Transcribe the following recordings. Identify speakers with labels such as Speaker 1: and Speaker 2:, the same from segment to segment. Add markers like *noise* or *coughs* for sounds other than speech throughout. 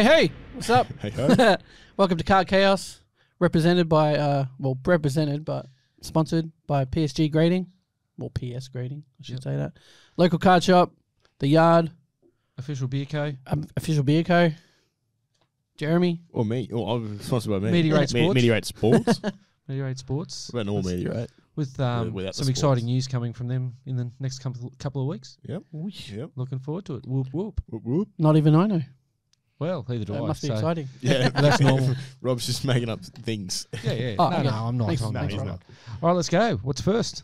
Speaker 1: Hey, hey, what's up? *laughs*
Speaker 2: Hey ho. *laughs*
Speaker 1: Welcome to Card Chaos, represented by, uh, well, represented, but sponsored by PSG Grading, well, PS Grading, I should
Speaker 3: Yep.
Speaker 1: say that. Local card shop, The Yard,
Speaker 3: Official beer co.
Speaker 1: um, Official Beer Co. Jeremy,
Speaker 2: or me. Oh, I was sponsored by me.
Speaker 3: Meteorate
Speaker 2: Me-
Speaker 3: Sports.
Speaker 2: Meteorate *laughs* Sports. what
Speaker 3: Meteorate Sports.
Speaker 2: about normal Meteorate?
Speaker 3: With um,
Speaker 2: without the
Speaker 3: some exciting news coming from them in the next couple couple of weeks.
Speaker 2: Yep. Yep.
Speaker 3: Looking forward to it. Whoop whoop.
Speaker 2: Whoop, whoop.
Speaker 1: not even I know.
Speaker 3: Well, either do
Speaker 1: That
Speaker 3: I.
Speaker 1: must be
Speaker 3: so-
Speaker 1: exciting. *laughs*
Speaker 2: Yeah, *laughs*
Speaker 3: That's normal. *laughs*
Speaker 2: Rob's just making up things.
Speaker 3: Yeah, yeah.
Speaker 1: Oh,
Speaker 3: no,
Speaker 1: okay.
Speaker 3: no, I'm not.
Speaker 1: Thanks-
Speaker 3: I'm
Speaker 2: No,
Speaker 3: not.
Speaker 2: he's not.
Speaker 3: All right, let's go. What's first?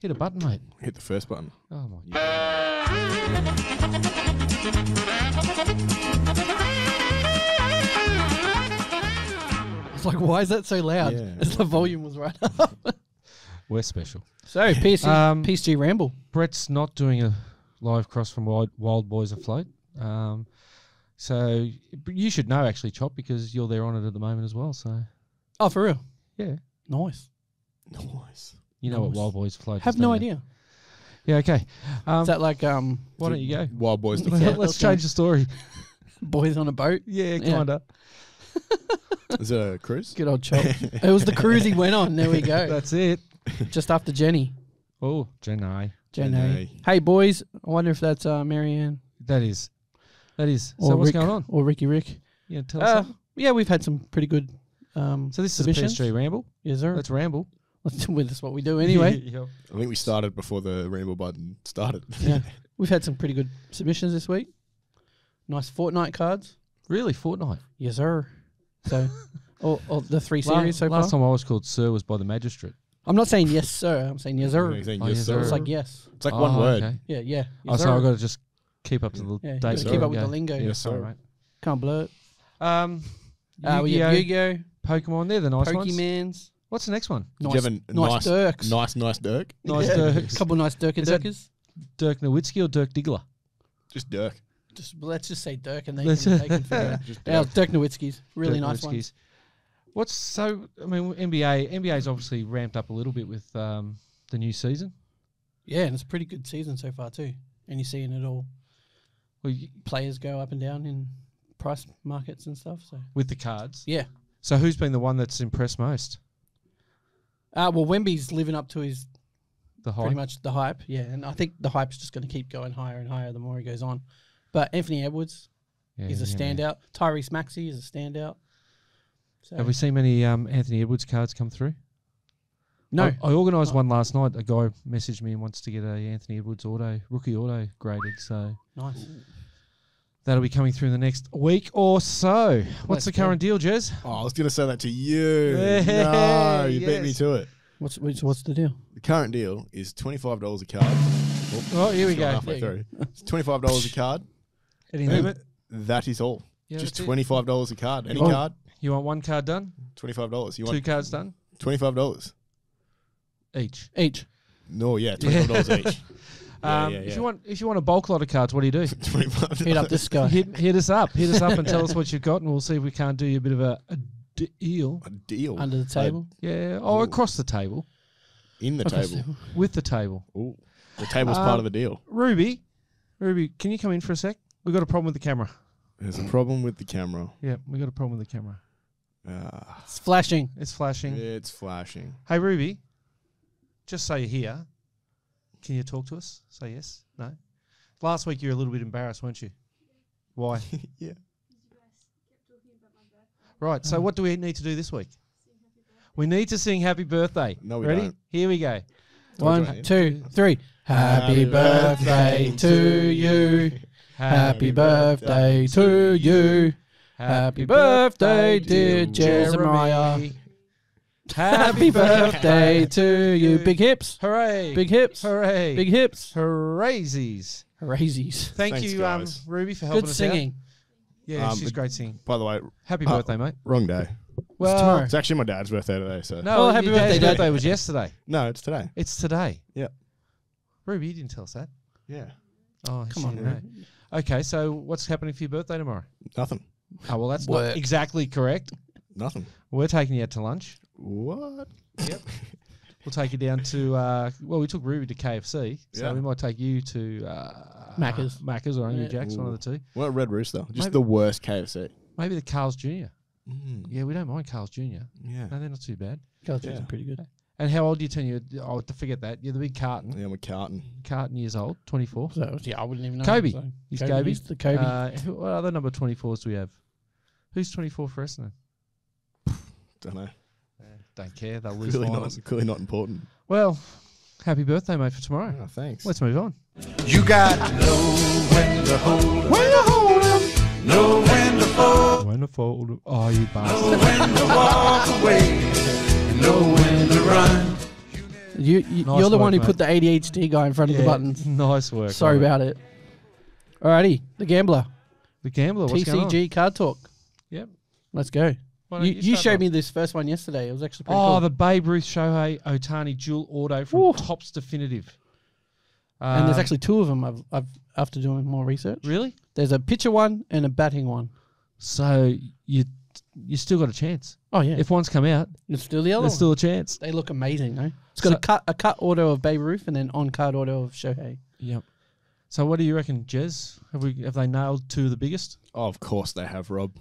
Speaker 3: Hit a button, mate.
Speaker 2: Hit the first button.
Speaker 3: Oh my.
Speaker 1: It's like, why is that so loud?
Speaker 2: Yeah.
Speaker 1: As the volume was right up.
Speaker 3: We're special.
Speaker 1: So, PSG,
Speaker 3: Um,
Speaker 1: PSG Ramble.
Speaker 3: Brett's not doing a live cross from Wild, Wild Boys Afloat. Um, so you should know actually, Chop, because you're there on it at the moment as well. So
Speaker 1: Oh, for real?
Speaker 3: yeah,
Speaker 1: Nice.
Speaker 2: Nice.
Speaker 3: you know what
Speaker 1: Nice.
Speaker 3: Wild Boys Afloat.
Speaker 1: Have
Speaker 3: is,
Speaker 1: no
Speaker 3: don't you?
Speaker 1: idea.
Speaker 3: Yeah, okay. Um,
Speaker 1: Is that like um,
Speaker 3: why don't you go?
Speaker 2: Wild boys. *laughs* to
Speaker 3: Let's
Speaker 2: float.
Speaker 1: okay.
Speaker 3: change the story. *laughs*
Speaker 1: boys on a boat?
Speaker 3: Yeah,
Speaker 1: Yeah.
Speaker 3: kinda. *laughs*
Speaker 2: Is it a cruise?
Speaker 1: Good old chop. it was the cruise he went on. There we go.
Speaker 3: That's it.
Speaker 1: Just after Jenny.
Speaker 3: Oh, Jenai.
Speaker 1: Jen
Speaker 2: Jenny.
Speaker 1: Hey, boys. I wonder if that's uh, Marianne.
Speaker 3: That is. That is.
Speaker 1: Or
Speaker 3: so what's
Speaker 1: Rick,
Speaker 3: going on?
Speaker 1: Or Ricky Rick.
Speaker 3: Yeah, tell us.
Speaker 1: Uh,
Speaker 3: something.
Speaker 1: yeah, we've had some pretty good um,
Speaker 3: So this is a
Speaker 1: submissions.
Speaker 3: PSG ramble.
Speaker 1: Yes, sir.
Speaker 3: Let's ramble. *laughs*
Speaker 1: well, that's what we do anyway. *laughs*
Speaker 3: Yeah.
Speaker 2: I think we started before the rainbow button started. *laughs*
Speaker 1: yeah. We've had some pretty good submissions this week. Nice fortnight cards.
Speaker 3: Really, Fortnite.
Speaker 1: Yes, sir. So, all, all the three
Speaker 3: La-
Speaker 1: series so far.
Speaker 3: last time I was called Sir was by the magistrate.
Speaker 1: I'm not saying yes, sir. I'm saying yes, sir.
Speaker 2: You're saying
Speaker 3: Oh,
Speaker 2: yes,
Speaker 3: yes,
Speaker 2: sir.
Speaker 1: It's like yes.
Speaker 2: It's like one
Speaker 3: Oh,
Speaker 2: word.
Speaker 3: Okay.
Speaker 1: Yeah, yeah.
Speaker 3: Oh,
Speaker 1: Yes,
Speaker 3: so. I've got to just keep up to the
Speaker 1: yeah, you
Speaker 3: dates.
Speaker 1: keep up with the lingo.
Speaker 2: Yes,
Speaker 3: All
Speaker 2: sir.
Speaker 3: right.
Speaker 1: Can't blur it.
Speaker 3: Um,
Speaker 1: Uh, we have
Speaker 3: Yu-Gi-Oh,
Speaker 1: Yu-Gi-Oh,
Speaker 3: Pokemon. They're the nice ones.
Speaker 1: Pokemans.
Speaker 3: What's the next one?
Speaker 2: Did
Speaker 1: Nice,
Speaker 2: you have a
Speaker 1: nice
Speaker 2: nice,
Speaker 1: Dirks.
Speaker 2: nice, nice Dirk?
Speaker 3: Nice
Speaker 1: Yeah.
Speaker 3: Dirks. *laughs*
Speaker 1: couple nice Dirk and Dirkers.
Speaker 3: Dirk Nowitzki or Dirk Diggler?
Speaker 2: Just Dirk.
Speaker 1: Just let's just say Dirk and they
Speaker 3: Let's-
Speaker 1: can, they *laughs* can figure it out.
Speaker 2: Just
Speaker 1: Yeah,
Speaker 2: Dirk.
Speaker 1: Dirk Nowitzki's really
Speaker 3: Dirk
Speaker 1: nice ones.
Speaker 3: Nowitzki's. What's so? I mean, NBA. NBA's obviously ramped up a little bit with um, the new season.
Speaker 1: Yeah, and it's a pretty good season so far too. And you're seeing it all.
Speaker 3: Well,
Speaker 1: Players go up and down in price markets and stuff. So
Speaker 3: with the cards.
Speaker 1: yeah.
Speaker 3: So who's been the one that's impressed most?
Speaker 1: Uh, well, Wemby's living up to his
Speaker 3: The hype.
Speaker 1: pretty much the hype. Yeah, and I think the hype's just going to keep going higher and higher the more he goes on. But Anthony Edwards,
Speaker 3: Yeah,
Speaker 1: he's a
Speaker 3: yeah, yeah.
Speaker 1: standout. Tyrese Maxey is a standout. So,
Speaker 3: Have we seen many um, Anthony Edwards cards come through?
Speaker 1: No,
Speaker 3: I, I organised
Speaker 1: No.
Speaker 3: one last night. A guy messaged me and wants to get a Anthony Edwards auto rookie auto graded. So
Speaker 1: nice.
Speaker 3: that'll be coming through in the next week or so.
Speaker 1: Let's
Speaker 3: What's the current deal, Jez?
Speaker 2: Oh, I was going to say that to you.
Speaker 3: Hey,
Speaker 2: no, you beat me to it.
Speaker 1: What's what's, what's the deal?
Speaker 2: The current deal is $25 a card.
Speaker 3: Oh, here we go.
Speaker 2: Halfway through. It's $25 a card.
Speaker 3: Any
Speaker 2: And
Speaker 3: limit?
Speaker 2: That is all.
Speaker 3: Yeah,
Speaker 2: Just twenty-five dollars a card. Any
Speaker 1: Oh.
Speaker 2: card,
Speaker 3: You want one card done?
Speaker 2: twenty-five dollars. You want Two
Speaker 3: cards done
Speaker 2: twenty-five dollars?
Speaker 3: Each.
Speaker 1: Each.
Speaker 2: No, yeah, *laughs* twenty-five dollars each. Yeah, *laughs*
Speaker 3: um,
Speaker 2: yeah,
Speaker 3: If
Speaker 2: yeah.
Speaker 3: you want, if you want a bulk lot of cards, what do you do? *laughs*
Speaker 2: Twenty-five.
Speaker 1: Hit up this guy.
Speaker 3: hit, hit us up. Hit us up and tell us what you've got, and we'll see if we can't do you a bit of a, a deal.
Speaker 2: a deal
Speaker 1: Under the table.
Speaker 3: Yeah, or
Speaker 2: Ooh.
Speaker 3: across the table
Speaker 2: in the
Speaker 1: Across
Speaker 2: table.
Speaker 3: with the table.
Speaker 2: Ooh, the table's
Speaker 3: Um,
Speaker 2: part of the deal.
Speaker 3: Ruby, Ruby, can you come in for a sec? We've got a problem with the camera.
Speaker 2: There's a problem with the camera.
Speaker 3: Yeah, we got a problem with the camera.
Speaker 2: Ah,
Speaker 1: It's flashing.
Speaker 3: It's flashing.
Speaker 2: it's flashing.
Speaker 3: Hey, Ruby, just say you're here. Can you talk to us? Say yes. No. Last week you were a little bit embarrassed, weren't you? Why? *laughs*
Speaker 2: yeah.
Speaker 3: right. So uh-huh. what do we need to do this week? We need to sing Happy Birthday.
Speaker 2: No, we
Speaker 3: Ready?
Speaker 2: don't.
Speaker 3: Here we go.
Speaker 1: One,
Speaker 2: Okay.
Speaker 1: two, three. Happy
Speaker 2: Happy
Speaker 1: birthday to you. Happy birthday to you. Happy birthday, dear Jeremiah. Happy birthday to you. Big hips.
Speaker 3: Hooray!
Speaker 1: Big hips.
Speaker 3: hooray!
Speaker 1: Big hips.
Speaker 3: hoorays!
Speaker 1: Hoorazies.
Speaker 3: Thank
Speaker 2: Thanks,
Speaker 3: you, um,
Speaker 2: guys.
Speaker 3: Ruby, for helping
Speaker 1: Good
Speaker 3: us
Speaker 1: singing.
Speaker 3: out. Yeah,
Speaker 2: Um,
Speaker 3: she's
Speaker 2: but-
Speaker 3: great singing.
Speaker 2: By the way,
Speaker 3: Happy
Speaker 2: uh,
Speaker 3: birthday, mate.
Speaker 2: wrong day.
Speaker 3: Well,
Speaker 1: tomorrow.
Speaker 2: It's actually my dad's birthday today. So
Speaker 3: no,
Speaker 1: Oh, happy
Speaker 3: your dad's
Speaker 1: birthday, Dad.
Speaker 3: birthday was yesterday.
Speaker 2: no, it's today.
Speaker 3: It's today.
Speaker 2: Yep.
Speaker 3: Ruby, you didn't tell us that.
Speaker 2: Yeah,
Speaker 3: Oh,
Speaker 1: Come on,
Speaker 3: no.
Speaker 1: man.
Speaker 3: Okay, so what's happening for your birthday tomorrow?
Speaker 2: nothing.
Speaker 3: Oh, well, that's
Speaker 1: Work.
Speaker 3: not exactly correct.
Speaker 2: Nothing.
Speaker 3: We're taking you out to lunch.
Speaker 2: What?
Speaker 3: Yep. *laughs* We'll take you down to uh, well, we took Ruby to KFC, so
Speaker 2: Yeah.
Speaker 3: we might take you to uh,
Speaker 1: Macca's.
Speaker 3: Macca's or Hungry
Speaker 1: Yeah.
Speaker 3: Jack's, one of the two.
Speaker 2: What Red Rooster? Just
Speaker 3: Maybe-
Speaker 2: the worst KFC.
Speaker 3: Maybe the Carl's Jr.
Speaker 2: Mm,
Speaker 3: Yeah, we don't mind Carl's Jr.
Speaker 2: yeah.
Speaker 3: No, they're not too bad.
Speaker 1: Cultures
Speaker 2: Yeah.
Speaker 1: are pretty good.
Speaker 3: And how old do you turn? You oh, to forget that you're the big carton.
Speaker 2: Yeah, I'm a carton.
Speaker 3: Carton years old, twenty four.
Speaker 1: So yeah, I wouldn't even know.
Speaker 3: Kobe.
Speaker 1: So.
Speaker 3: He's Kobe.
Speaker 1: He's the Kobe.
Speaker 3: Uh, who, what other number twenty fours do we have? Who's twenty four for Essendon?
Speaker 2: Don't know.
Speaker 3: Don't care. They'll lose.
Speaker 2: Clearly
Speaker 3: finals.
Speaker 2: not, clearly not important.
Speaker 3: Well, happy birthday, mate, for tomorrow.
Speaker 2: Oh, thanks.
Speaker 3: Let's move on.
Speaker 4: You got to know when to hold 'em, when to hold 'em, know when to fold,
Speaker 3: When to fold. Oh, you
Speaker 4: know
Speaker 3: bastard.
Speaker 4: when to walk away, and know when to run.
Speaker 1: you, you
Speaker 3: nice
Speaker 1: you're the one
Speaker 3: work,
Speaker 1: who put the ADHD guy in front of the buttons.
Speaker 3: Nice work.
Speaker 1: Sorry
Speaker 3: Robert.
Speaker 1: about it. Alrighty, the gambler.
Speaker 3: the gambler. What's going on?
Speaker 1: TCG card talk.
Speaker 3: Yep.
Speaker 1: Let's go.
Speaker 3: Why don't
Speaker 1: You, you
Speaker 3: start
Speaker 1: showed
Speaker 3: off?
Speaker 1: me this first one yesterday. It was actually pretty
Speaker 3: Oh,
Speaker 1: cool.
Speaker 3: the Babe Ruth Shohei Otani dual auto from
Speaker 1: Ooh.
Speaker 3: Topps Definitive.
Speaker 1: and there's
Speaker 3: Um,
Speaker 1: actually two of them. I've, I've after doing more research.
Speaker 3: really.
Speaker 1: There's a pitcher one and a batting one.
Speaker 3: So you you still got a chance.
Speaker 1: Oh yeah,
Speaker 3: If one's come out,
Speaker 1: it's still the other
Speaker 3: there's
Speaker 1: one.
Speaker 3: still a chance.
Speaker 1: they look amazing, though. It's got
Speaker 3: So-
Speaker 1: a cut a cut auto of Babe Ruth and then on card auto of Shohei.
Speaker 3: Yep. So what do you reckon, Jez? Have we have they nailed two of the biggest?
Speaker 2: Oh, of course they have, Rob.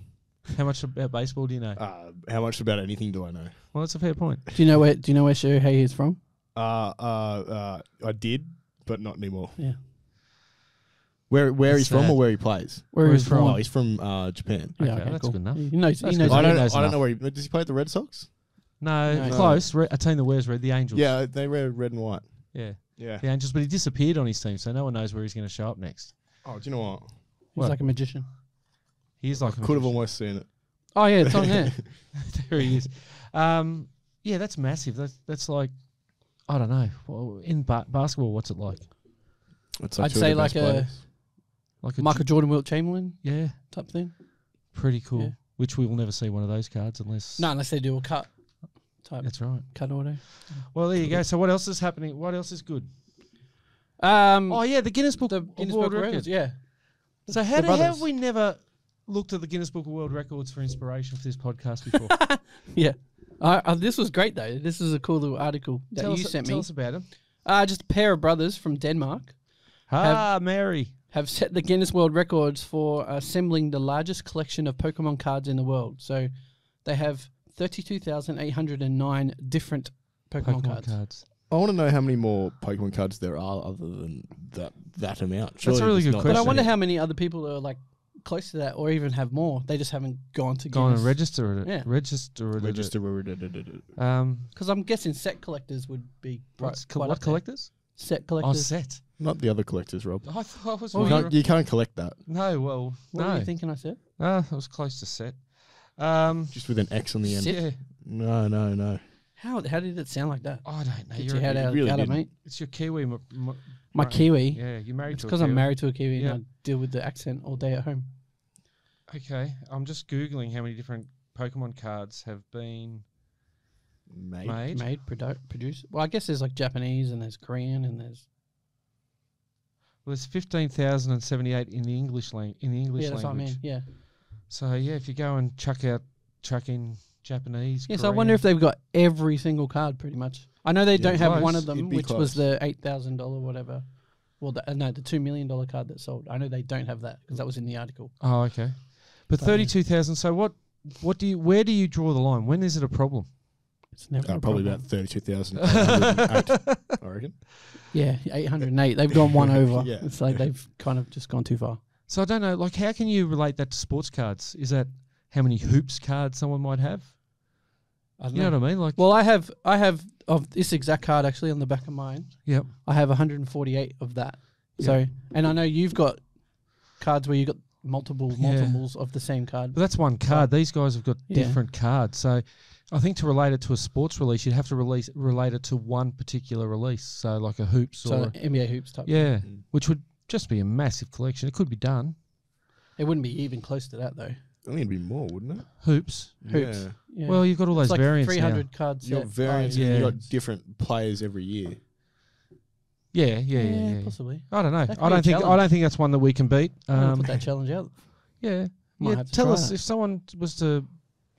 Speaker 3: How much about baseball do you know?
Speaker 2: Uh, how much about anything do I know?
Speaker 3: Well, that's a fair point.
Speaker 1: Do you know where Do you know where Shohei is from?
Speaker 2: Uh, uh, uh, I did, but not anymore.
Speaker 1: Yeah.
Speaker 2: Where where
Speaker 3: That's
Speaker 2: he's from or where he plays?
Speaker 1: Where
Speaker 3: Where
Speaker 1: he's
Speaker 3: he's
Speaker 1: from?
Speaker 2: Oh, he's from uh, Japan.
Speaker 1: Yeah,
Speaker 3: Okay,
Speaker 1: okay,
Speaker 3: that's
Speaker 1: cool.
Speaker 3: good enough.
Speaker 1: He knows.
Speaker 3: That's
Speaker 1: he knows.
Speaker 3: good.
Speaker 2: I don't know.
Speaker 3: knows
Speaker 2: I don't
Speaker 3: enough.
Speaker 2: know where he does he play at the Red Sox?
Speaker 3: No,
Speaker 1: No.
Speaker 3: close. Re- a team that wears red, the Angels.
Speaker 2: Yeah, they wear red and white.
Speaker 3: yeah,
Speaker 2: Yeah.
Speaker 3: the Angels. But he disappeared on his team, so no one knows where he's going to show up next.
Speaker 2: Oh, do you know what?
Speaker 1: He's
Speaker 3: What?
Speaker 1: like a magician.
Speaker 3: He's like a
Speaker 2: Could have almost seen it.
Speaker 1: Oh yeah, it's on *laughs* there. *laughs*
Speaker 3: there he is. Um, yeah, that's massive. That's that's like I don't know. Well, in ba- basketball, what's it like?
Speaker 2: It's
Speaker 1: I'd say like a-
Speaker 3: Like a
Speaker 1: Michael Jordan, Wilt Chamberlain
Speaker 3: yeah,
Speaker 1: type thing.
Speaker 3: pretty cool.
Speaker 1: Yeah.
Speaker 3: Which we will never see one of those cards unless.
Speaker 1: No, unless they do a cut type
Speaker 3: that's right.
Speaker 1: cut order.
Speaker 3: Well, there you go. So what else is happening? What else is good?
Speaker 1: Um,
Speaker 3: Oh yeah, the Guinness Book
Speaker 1: the
Speaker 3: of
Speaker 1: Guinness
Speaker 3: World
Speaker 1: Book
Speaker 3: Records.
Speaker 1: Records. Yeah.
Speaker 3: So how
Speaker 1: The
Speaker 3: do, have we never looked at the Guinness Book of World Records for inspiration for this podcast before? *laughs*
Speaker 1: Yeah. Uh, uh, this was great though. This is a cool little article that
Speaker 3: tell
Speaker 1: you
Speaker 3: us,
Speaker 1: sent
Speaker 3: tell
Speaker 1: me.
Speaker 3: us about it.
Speaker 1: Uh, just a pair of brothers from Denmark
Speaker 3: Ah, Mary.
Speaker 1: have set the Guinness World Records for assembling the largest collection of Pokemon cards in the world. So they have 32,809 different Pokemon,
Speaker 3: Pokemon
Speaker 1: cards.
Speaker 3: cards.
Speaker 2: I want to know how many more Pokemon cards there are other than that that amount. Surely
Speaker 3: a really good
Speaker 2: question.
Speaker 1: But I wonder how many other people are like close to that or even have more. They just haven't gone to
Speaker 3: Go on and
Speaker 1: Guinness.
Speaker 3: register it.
Speaker 1: Yeah.
Speaker 3: Register it.
Speaker 2: register.
Speaker 3: Um,
Speaker 1: Because I'm guessing set collectors would be quite,
Speaker 3: what's co-
Speaker 1: quite
Speaker 3: what
Speaker 1: up there.
Speaker 3: collectors?
Speaker 1: Set
Speaker 3: Oh,
Speaker 1: collectors.
Speaker 3: set.
Speaker 2: Not the other collectors, Rob.
Speaker 3: I thought I was.
Speaker 1: What
Speaker 2: You can't, you can't collect that
Speaker 3: no, well,
Speaker 1: what
Speaker 3: no.
Speaker 1: were you thinking I said?
Speaker 3: Ah, I was close to set. Um,
Speaker 2: just with an X on the end.
Speaker 1: Sit.
Speaker 3: yeah.
Speaker 2: No, no, no.
Speaker 1: How how did it sound like that?
Speaker 3: I don't know.
Speaker 1: Get
Speaker 3: You're
Speaker 1: your head out of
Speaker 2: really
Speaker 1: the gutter,
Speaker 2: didn't.
Speaker 1: mate.
Speaker 3: It's your Kiwi. M- m-
Speaker 1: My
Speaker 3: right.
Speaker 1: Kiwi.
Speaker 3: Yeah, you're married
Speaker 1: It's because I'm married to a Kiwi
Speaker 3: Yeah.
Speaker 1: and I deal with the accent all day at home.
Speaker 3: Okay, I'm just googling how many different Pokemon cards have been
Speaker 2: Mate.
Speaker 3: made.
Speaker 1: Made, produ- produced. Well, I guess there's like Japanese and there's Korean and there's
Speaker 3: Well, there's fifteen thousand and seventy-eight in the English lang- in the English
Speaker 1: yeah, that's what I
Speaker 3: language.
Speaker 1: mean. Yeah,
Speaker 3: So yeah, if you go and chuck out, chuck in Japanese.
Speaker 1: Yes, So I wonder if they've got every single card pretty much. I know they
Speaker 2: Yeah,
Speaker 1: don't have one of them,
Speaker 2: You'd be
Speaker 1: which was the eight thousand dollar whatever. Well, the, uh, no, the two million dollar card that sold. I know they don't have that because that was in the article.
Speaker 3: Oh, okay. But
Speaker 1: But, yeah.
Speaker 3: thirty-two thousand. So what? What do you? Where do you draw the line? When is it a problem?
Speaker 1: It's never
Speaker 2: Uh,
Speaker 1: a
Speaker 2: probably
Speaker 1: problem.
Speaker 2: about thirty-two thousand. *laughs* I reckon.
Speaker 1: yeah, eight hundred and eight. They've gone one *laughs* over.
Speaker 2: Yeah.
Speaker 1: It's like they've kind of just gone too far.
Speaker 3: So I don't know. Like, how can you relate that to sports cards? Is that how many hoops cards someone might have?
Speaker 1: I don't
Speaker 3: You know what I mean? Like,
Speaker 1: Well, I have I have of this exact card actually on the back of mine.
Speaker 3: yep.
Speaker 1: I have 148 of that. So, and I know you've got cards where you've got multiple
Speaker 3: Yeah.
Speaker 1: multiples of the same card.
Speaker 3: But that's one card. These guys have got
Speaker 1: Yeah.
Speaker 3: different cards. So I think to relate it to a sports release, you'd have to release relate it to one particular release. So like a hoops
Speaker 1: So
Speaker 3: or
Speaker 1: NBA hoops type.
Speaker 3: yeah,
Speaker 2: Mm.
Speaker 3: which would just be a massive collection. It could be done.
Speaker 1: It wouldn't be even close to that though.
Speaker 2: I think it'd be more, wouldn't it?
Speaker 3: Hoops.
Speaker 1: Hoops.
Speaker 2: Yeah.
Speaker 1: Yeah.
Speaker 3: Well, you've got all those
Speaker 1: it's like
Speaker 3: variants
Speaker 1: 300 cards.
Speaker 2: You've got variants
Speaker 3: yeah.
Speaker 2: and you
Speaker 3: Yeah.
Speaker 2: got different players every year.
Speaker 3: Yeah, yeah, yeah,
Speaker 1: Yeah,
Speaker 3: yeah.
Speaker 1: possibly.
Speaker 3: I don't know.
Speaker 1: That could
Speaker 3: I
Speaker 1: be a
Speaker 3: don't think. I
Speaker 1: challenge.
Speaker 3: don't think that's one that we can beat.
Speaker 1: I'm
Speaker 3: Um,
Speaker 1: put that challenge out. *laughs*
Speaker 3: yeah.
Speaker 1: Might
Speaker 3: yeah
Speaker 1: have to
Speaker 3: tell
Speaker 1: try
Speaker 3: us
Speaker 1: that.
Speaker 3: if someone was to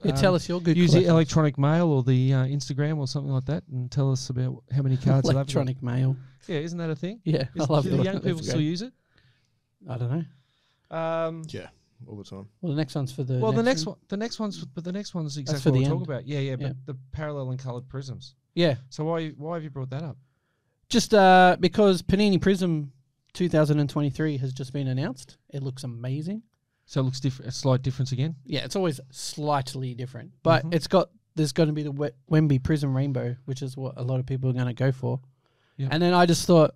Speaker 1: Yeah,
Speaker 3: um,
Speaker 1: tell us your good
Speaker 3: use the
Speaker 1: collection.
Speaker 3: electronic mail or the uh, Instagram or something like that, and tell us about how many cards. that they've
Speaker 1: electronic mail.
Speaker 3: Yeah, isn't that a thing?
Speaker 1: Yeah, I
Speaker 3: Is-
Speaker 1: love
Speaker 3: do
Speaker 1: it.
Speaker 3: the young people still use it?
Speaker 1: I don't know.
Speaker 3: Um,
Speaker 2: Yeah, all the time.
Speaker 1: Well, the next one's for the.
Speaker 3: well, the next one, the next one's, but the next one's exactly
Speaker 1: for
Speaker 3: what
Speaker 1: the
Speaker 3: we're
Speaker 1: end.
Speaker 3: talking about. Yeah, yeah, but
Speaker 1: Yeah.
Speaker 3: the parallel and coloured prisms.
Speaker 1: Yeah,
Speaker 3: So why, why have you brought that up?
Speaker 1: just uh, because Panini Prism 2023 has just been announced. It looks amazing.
Speaker 3: So it looks different, a slight difference again.
Speaker 1: Yeah, it's always slightly different, but
Speaker 3: Mhm.
Speaker 1: it's got there's going to be the Wet- Wemby Prism Rainbow, which is what a lot of people are going to go for.
Speaker 3: Yep.
Speaker 1: And then I just thought,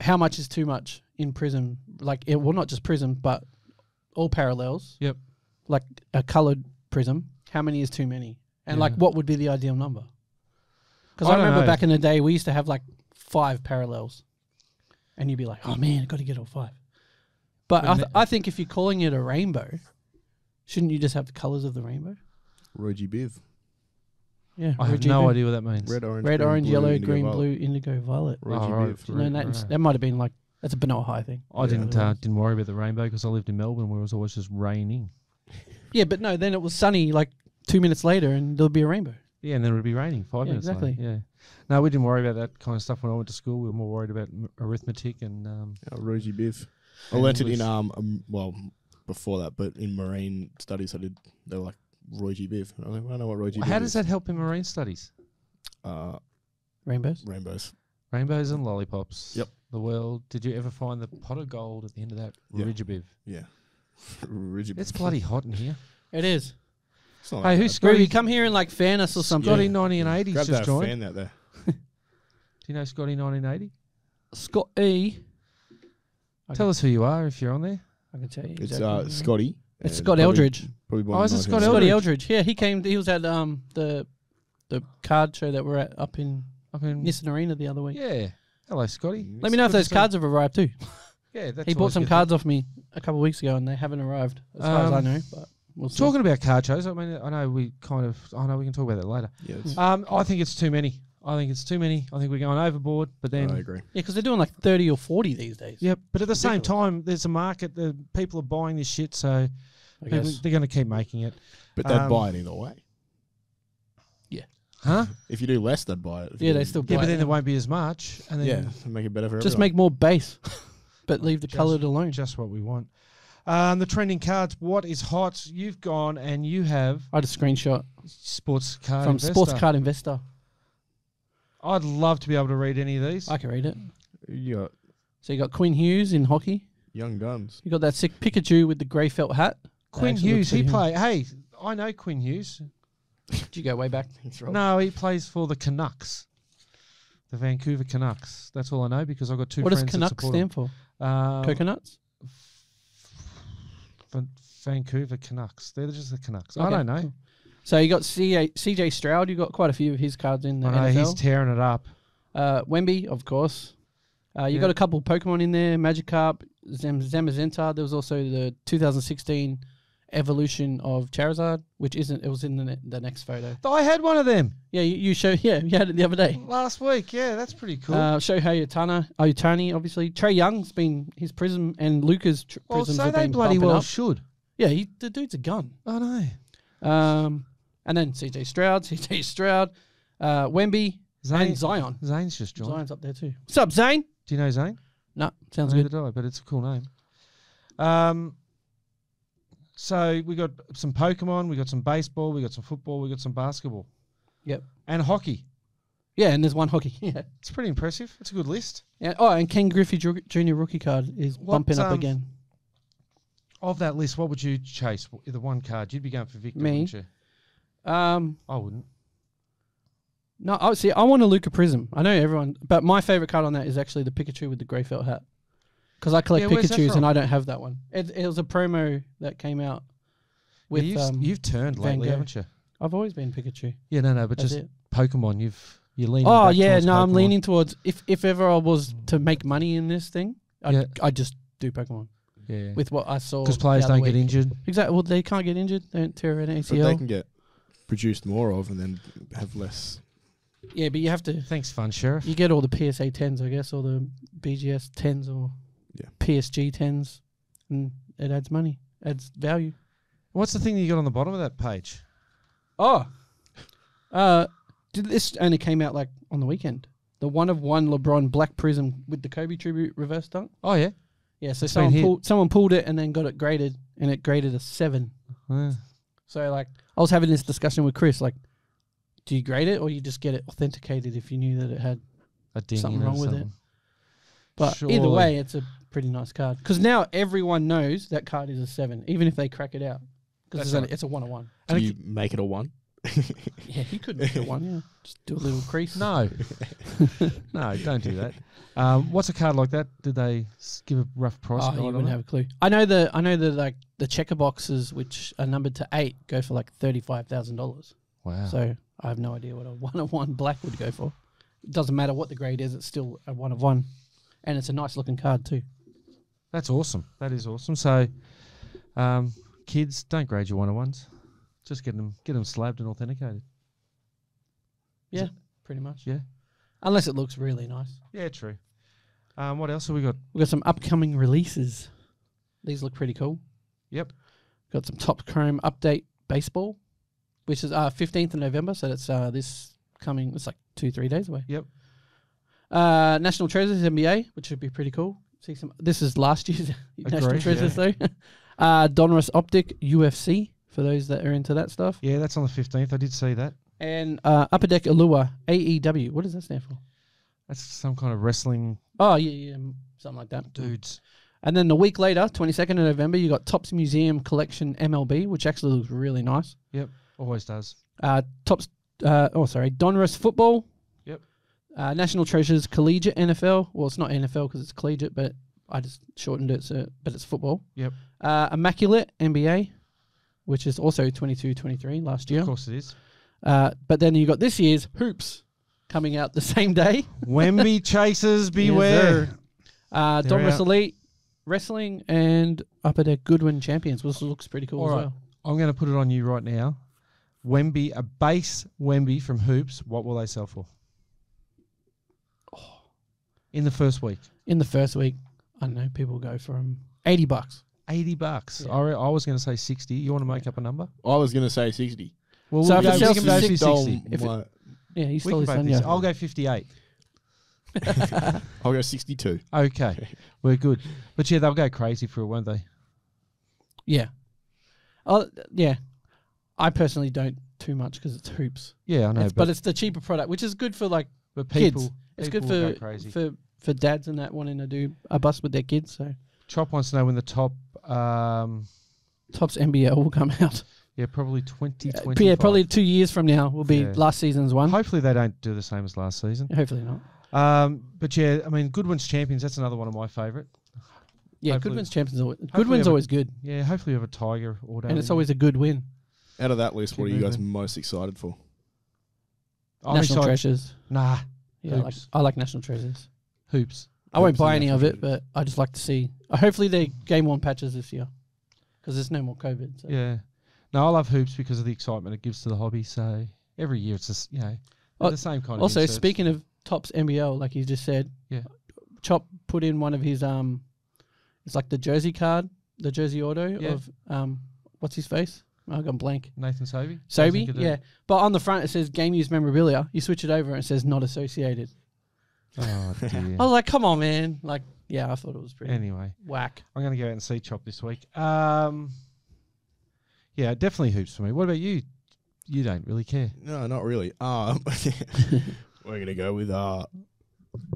Speaker 1: how much is too much in Prism? Like, it, well, not just Prism, but all parallels.
Speaker 3: Yep.
Speaker 1: Like a colored Prism. How many is too many? And like, what would be the ideal number? Because
Speaker 3: I
Speaker 1: I, remember
Speaker 3: know.
Speaker 1: back in the day, we used to have like five parallels, and you'd be like, "Oh man, I've got to get all five. But I, th- I think if you're calling it a rainbow, shouldn't you just have the colors of the rainbow?
Speaker 2: Roji Biv.
Speaker 1: Yeah,
Speaker 3: I have no idea what that means.
Speaker 2: Red, orange,
Speaker 1: Red,
Speaker 2: green,
Speaker 1: orange,
Speaker 2: blue,
Speaker 1: yellow,
Speaker 2: indigo,
Speaker 1: green,
Speaker 2: violet.
Speaker 1: blue, indigo, violet.
Speaker 2: Rogie
Speaker 3: Oh, right.
Speaker 2: Biv.
Speaker 1: Do you know
Speaker 3: Right,
Speaker 1: that?
Speaker 3: right.
Speaker 1: That might have been like that's a Benoit High thing.
Speaker 3: I
Speaker 2: Yeah.
Speaker 3: didn't uh, didn't worry about the rainbow because I lived in Melbourne where it was always just raining.
Speaker 1: Yeah, but no, then it was sunny like two minutes later, and there'll be a rainbow.
Speaker 3: Yeah, and then it would be raining five
Speaker 1: Yeah,
Speaker 3: minutes
Speaker 1: exactly.
Speaker 3: later. Yeah. No, we didn't worry about that kind of stuff when I went to school. We were more worried about m- arithmetic and um,
Speaker 2: Oh, Rogie Biv. I learnt it
Speaker 3: English.
Speaker 2: in um, um well before that, but in marine studies I did they were like Rogie Biv. I was like, I know what Rogie Biv
Speaker 3: how
Speaker 2: is.
Speaker 3: does that help in marine studies?
Speaker 2: Uh,
Speaker 1: Rainbows.
Speaker 2: rainbows.
Speaker 3: Rainbows and lollipops.
Speaker 2: Yep.
Speaker 3: The world. Did you ever find the pot of gold at the end of that
Speaker 2: Yeah.
Speaker 3: Rigibiv?
Speaker 2: Yeah. *laughs* Rogie
Speaker 3: It's bloody hot in here.
Speaker 1: It is.
Speaker 2: It's not
Speaker 3: Hey,
Speaker 2: like
Speaker 3: who's
Speaker 2: that.
Speaker 3: Scotty?
Speaker 1: Ruby, come here and like fan us or something.
Speaker 3: Scotty 90 and 80 just
Speaker 2: that
Speaker 3: joined.
Speaker 2: fan out there. *laughs*
Speaker 3: Do you know Scotty 1980?
Speaker 1: Scott E. I
Speaker 3: Tell
Speaker 1: can,
Speaker 3: us who you are if you're on there.
Speaker 1: I can tell you.
Speaker 2: It's
Speaker 1: exactly
Speaker 2: uh, Scotty.
Speaker 1: It's Scott
Speaker 2: probably-
Speaker 1: Eldridge.
Speaker 2: Probably
Speaker 3: Oh,
Speaker 2: in
Speaker 3: is it Scott
Speaker 2: 1970.
Speaker 1: Scotty
Speaker 3: Eldridge?
Speaker 1: Eldridge. Yeah, he came. He was at um the the card show that we're at up in
Speaker 3: I mean,
Speaker 1: Nissan Arena the other week.
Speaker 3: yeah. Hello, Scotty.
Speaker 1: Let me know if those cards have arrived too. *laughs*
Speaker 3: Yeah, that's
Speaker 1: he bought some
Speaker 3: good.
Speaker 1: cards off me a couple of weeks ago, and they haven't arrived, as far as I
Speaker 3: Um,
Speaker 1: know. But we'll see.
Speaker 3: Talking about card shows, I mean, I know we kind of, I know we can talk about that later.
Speaker 2: Yeah,
Speaker 3: Um, I think it's too many. I think it's too many. I think we're going overboard. But then,
Speaker 2: I agree.
Speaker 1: yeah, because they're doing like thirty or forty these days.
Speaker 3: yeah. But at the same
Speaker 1: Ridiculous.
Speaker 3: time, there's a market. The people are buying this shit, so
Speaker 1: I
Speaker 3: people,
Speaker 1: guess.
Speaker 3: they're going to keep making it.
Speaker 2: But they'd
Speaker 3: Um,
Speaker 2: buy it either way. Yeah.
Speaker 3: Huh?
Speaker 2: If you do less, they'd buy it. If you
Speaker 1: Yeah,
Speaker 2: do-
Speaker 1: they still
Speaker 3: Yeah,
Speaker 1: buy
Speaker 3: but
Speaker 1: it.
Speaker 3: then there won't be as much, and then
Speaker 2: Yeah, make it better for
Speaker 1: Just
Speaker 2: everyone.
Speaker 1: make more base, *laughs* but leave the
Speaker 3: Just-
Speaker 1: coloured alone.
Speaker 3: just what we want. Um, the trending cards. What is hot? You've gone and you have
Speaker 1: I had a screenshot
Speaker 3: sports card
Speaker 1: from
Speaker 3: Investor.
Speaker 1: Sports Card Investor.
Speaker 3: I'd love to be able to read any of these.
Speaker 1: I can read it.
Speaker 2: You got
Speaker 1: So you got Quinn Hughes in hockey.
Speaker 2: young guns.
Speaker 1: You got that sick Pikachu with the grey felt hat.
Speaker 3: Quinn
Speaker 1: actually looks
Speaker 3: Hughes. He
Speaker 1: pretty
Speaker 3: play. Hey, I know Quinn Hughes. *laughs*
Speaker 1: Did you go way back? *laughs*
Speaker 3: No, he plays for the Canucks, the Vancouver Canucks. That's all I know because I've got two
Speaker 1: what does
Speaker 3: friends that
Speaker 1: Canucks
Speaker 3: support
Speaker 1: stand for?
Speaker 3: them. Um,
Speaker 1: Coconuts.
Speaker 3: Van- Vancouver Canucks. They're just the Canucks. I
Speaker 1: Okay,
Speaker 3: don't know.
Speaker 1: cool. So you got CJ, CJ Stroud. You got quite a few of his cards in the
Speaker 3: I know he's tearing it up.
Speaker 1: uh, Wemby, of course. Uh, you
Speaker 3: Yeah.
Speaker 1: got a couple of Pokemon in there. Magikarp, Zam- Zamazenta. There was also the 2016 evolution of Charizard, which isn't. It was in the ne- the next photo.
Speaker 3: I had one of them
Speaker 1: Yeah, you, you show. *laughs* Yeah, you had it the other day.
Speaker 3: last week. Yeah, that's pretty cool.
Speaker 1: Uh, Shohei Otana, Otani, obviously. Trae Young's been his prism, and Luka's tr-
Speaker 3: well,
Speaker 1: prisms
Speaker 3: so
Speaker 1: have
Speaker 3: they
Speaker 1: been
Speaker 3: bloody
Speaker 1: bumping
Speaker 3: well
Speaker 1: up.
Speaker 3: should.
Speaker 1: Yeah, he, the dude's a gun.
Speaker 3: I know.
Speaker 1: Um, and then CJ Stroud, *laughs* CJ Stroud, uh, Wemby,
Speaker 3: Zane,
Speaker 1: and Zion.
Speaker 3: Zane's just joined.
Speaker 1: Zion's up there too. What's up, Zane?
Speaker 3: Do you know Zane?
Speaker 1: No, sounds
Speaker 3: Neither
Speaker 1: good.
Speaker 3: do I, but it's a cool name. Um, so we got some Pokemon, we got some baseball, we got some football, we got some basketball.
Speaker 1: Yep.
Speaker 3: And hockey.
Speaker 1: Yeah, and there's one hockey. *laughs* Yeah.
Speaker 3: It's pretty impressive. It's a good list.
Speaker 1: Yeah. Oh, and Ken Griffey Jr. rookie card is
Speaker 3: What,
Speaker 1: bumping up
Speaker 3: um,
Speaker 1: again.
Speaker 3: Of that list, what would you chase? The one card you'd be going for Victor,
Speaker 1: Me?
Speaker 3: wouldn't you?
Speaker 1: Um,
Speaker 3: I wouldn't.
Speaker 1: no, I see. I want a Luka Prism. I know everyone, but my favorite card on that is actually the Pikachu with the grey felt hat. Because I collect
Speaker 3: Yeah, where's that
Speaker 1: Pikachu's
Speaker 3: from?
Speaker 1: and I don't have that one. It, it was a promo that came out with.
Speaker 3: you've,
Speaker 1: um,
Speaker 3: you've turned
Speaker 1: Van
Speaker 3: lately,
Speaker 1: Gogh.
Speaker 3: haven't you?
Speaker 1: I've always been Pikachu.
Speaker 3: Yeah, no, no, but
Speaker 1: That's
Speaker 3: just
Speaker 1: it.
Speaker 3: Pokemon. You've you're leaning.
Speaker 1: Oh
Speaker 3: back
Speaker 1: yeah,
Speaker 3: towards
Speaker 1: no, I'm
Speaker 3: Pokemon.
Speaker 1: leaning towards if if ever I was to make money in this thing, I'd,
Speaker 3: Yeah.
Speaker 1: I'd just do Pokemon
Speaker 3: Yeah,
Speaker 1: with what I saw.
Speaker 3: because players
Speaker 1: the other
Speaker 3: don't get
Speaker 1: week.
Speaker 3: injured.
Speaker 1: Exactly. Well, they can't get injured. They don't tear an
Speaker 2: But they
Speaker 1: ACL.
Speaker 2: can get produced more of and then have less.
Speaker 1: Yeah, but you have to.
Speaker 3: Thanks, fun sheriff.
Speaker 1: You get all the PSA tens, I guess, or the BGS tens, or
Speaker 2: Yeah.
Speaker 1: PSG tens, and it adds money, adds value.
Speaker 3: What's the thing that you got on the bottom of that page?
Speaker 1: Oh, uh, did this only came out like on the weekend? The one of one LeBron Black Prism with the Kobe tribute reverse dunk.
Speaker 3: Oh yeah.
Speaker 1: Yeah, so
Speaker 3: been
Speaker 1: someone pulled someone pulled it and then got it graded, and it graded a seven.
Speaker 3: Yeah.
Speaker 1: So like, I was having this discussion with Chris. Like, do you grade it or you just get it authenticated if you knew that it had?
Speaker 3: A ding
Speaker 1: Something wrong with it.
Speaker 3: something.
Speaker 1: But either way, it's a pretty nice card because now everyone knows that card is a seven, even if they crack it out. Because it's, a-
Speaker 3: right.
Speaker 1: it's a one on one.
Speaker 2: Do
Speaker 3: And
Speaker 2: you make it a one? *laughs*
Speaker 1: Yeah, he could make it one. Yeah, just do a little *sighs* crease.
Speaker 3: No, *laughs* no, don't do that. Um, what's a card like that? Did they s- give a rough price?
Speaker 1: Oh,
Speaker 3: guide
Speaker 1: you
Speaker 3: on
Speaker 1: wouldn't
Speaker 3: it?
Speaker 1: have a clue. I know the I know the like the checker boxes which are numbered to eight go for like thirty five thousand dollars.
Speaker 3: Wow.
Speaker 1: So I have no idea what a *laughs* one of one black would go for. It doesn't matter what the grade is; it's still a one of one, and it's a nice looking card too.
Speaker 3: That's awesome. That is awesome. So, um, kids, don't grade your one on ones. Just get them, get them slabbed and authenticated.
Speaker 1: Yeah, pretty much.
Speaker 3: Yeah.
Speaker 1: Unless it looks really nice.
Speaker 3: Yeah, true. Um, what else have we got?
Speaker 1: We've got some upcoming releases. These look pretty cool.
Speaker 3: Yep.
Speaker 1: Got some Top Chrome Update Baseball, which is uh fifteenth of November, so that's uh this coming. It's like two three days away.
Speaker 3: Yep.
Speaker 1: Uh, National Treasures NBA, which would be pretty cool. See some. This is last year's *laughs* National Treasures though. *laughs* uh, Donruss Optic UFC for those that are into that stuff,
Speaker 3: Yeah, that's on the fifteenth. I did see that.
Speaker 1: and uh, Upper Deck Allure AEW. What does that stand for?
Speaker 3: That's some kind of wrestling
Speaker 1: Oh yeah, yeah, something like that.
Speaker 3: dudes.
Speaker 1: And then the week later, 22nd of November, you got Topps Museum Collection MLB, which actually looks really nice.
Speaker 3: Yep, always does.
Speaker 1: Uh, Topps, uh, oh, sorry, Donruss Football.
Speaker 3: Yep.
Speaker 1: Uh, National Treasures Collegiate NFL. Well, it's not NFL because it's collegiate, but I just shortened it, so, but it's football.
Speaker 3: Yep.
Speaker 1: Uh, Immaculate NBA, which is also 22 23 last year.
Speaker 3: Of course it is.
Speaker 1: Uh, but then you got this year's Hoops coming out the *laughs* same day.
Speaker 3: Wemby *laughs* chasers, beware.
Speaker 1: sir. Uh,
Speaker 3: out.
Speaker 1: Elite Wrestling and Upper Deck Goodwin Champions, which looks pretty cool
Speaker 3: All
Speaker 1: as
Speaker 3: right.
Speaker 1: well.
Speaker 3: I'm going to put it on you right now. Wemby, a base Wemby from Hoops. What will they sell for? In the first week,
Speaker 1: In the first week, I don't know, people go from 80 bucks.
Speaker 3: Eighty bucks.
Speaker 1: Yeah.
Speaker 3: I, re- I was going to say sixty. You want to make up a number?
Speaker 2: I was gonna say sixty.
Speaker 3: Well,
Speaker 1: So
Speaker 3: we'll
Speaker 1: if
Speaker 3: go,
Speaker 1: it
Speaker 3: we
Speaker 1: sells
Speaker 3: can
Speaker 1: for
Speaker 3: both
Speaker 2: Stole
Speaker 3: sixty.
Speaker 1: If it- Yeah, he stole his
Speaker 3: both
Speaker 1: yeah.
Speaker 3: I'll go fifty-eight. *laughs*
Speaker 2: I'll go sixty-two.
Speaker 3: Okay, we're good. But yeah, they'll go crazy for it, won't they?
Speaker 1: Yeah. Oh, yeah. I personally don't too much because it's hoops.
Speaker 3: Yeah, I know.
Speaker 1: It's-
Speaker 3: but,
Speaker 1: but it's the cheaper product, which is good for like
Speaker 3: but
Speaker 1: kids.
Speaker 3: people,
Speaker 1: it's
Speaker 3: people
Speaker 1: good
Speaker 3: will go
Speaker 1: for
Speaker 3: crazy.
Speaker 1: for for dads and that wanting to do a bus with their kids. So
Speaker 3: Chop wants to know when the top. Um,
Speaker 1: Topps NBL will come *laughs* out.
Speaker 3: yeah, probably twenty
Speaker 1: Uh,
Speaker 3: twenty.
Speaker 1: yeah, probably two years from now will be
Speaker 3: Yeah.
Speaker 1: last season's one.
Speaker 3: Hopefully they don't do the same as last season.
Speaker 1: Hopefully not.
Speaker 3: Um, but yeah, I mean, Goodwin's champions. That's another one of my favourite.
Speaker 1: Yeah,
Speaker 3: Hopefully-
Speaker 1: Goodwin's champions. Always,
Speaker 3: hopefully
Speaker 1: Goodwin's
Speaker 3: have a-
Speaker 1: always good,
Speaker 3: Yeah, hopefully you have a tiger auto.
Speaker 1: and it's always a good win.
Speaker 2: Out of that list,
Speaker 3: Keep
Speaker 2: what are you guys
Speaker 3: moving.
Speaker 2: most excited for?
Speaker 3: I'm
Speaker 1: National
Speaker 3: excited-
Speaker 1: treasures.
Speaker 3: Nah,
Speaker 1: Yeah, I like, I like national treasures.
Speaker 3: hoops.
Speaker 1: I won't buy any of it, but I just like to see. Uh, hopefully, they game on patches this year because there's no more COVID. So.
Speaker 3: Yeah. No, I love hoops because of the excitement it gives to the hobby. So every year it's just you know
Speaker 1: Oh,
Speaker 3: the same kind of.
Speaker 1: Also, speaking of Topps NBL, like you just said,
Speaker 3: Yeah.
Speaker 1: Chop put in one of his um, it's like the jersey card, the jersey auto
Speaker 3: Yeah.
Speaker 1: of um, what's his face? Oh, I got blank.
Speaker 3: Nathan Sobey.
Speaker 1: Sobe, yeah. But on the front it says game use memorabilia. You switch it over and it says not associated.
Speaker 3: Oh *laughs* dear.
Speaker 1: I was like, come on, man. Like, yeah, I thought it was pretty
Speaker 3: anyway,
Speaker 1: whack.
Speaker 3: I'm going to go out and see Chop this week. Um, yeah, definitely hoops for me. What about you? You don't really care.
Speaker 2: No, not really. Um, *laughs* we're gonna go with uh,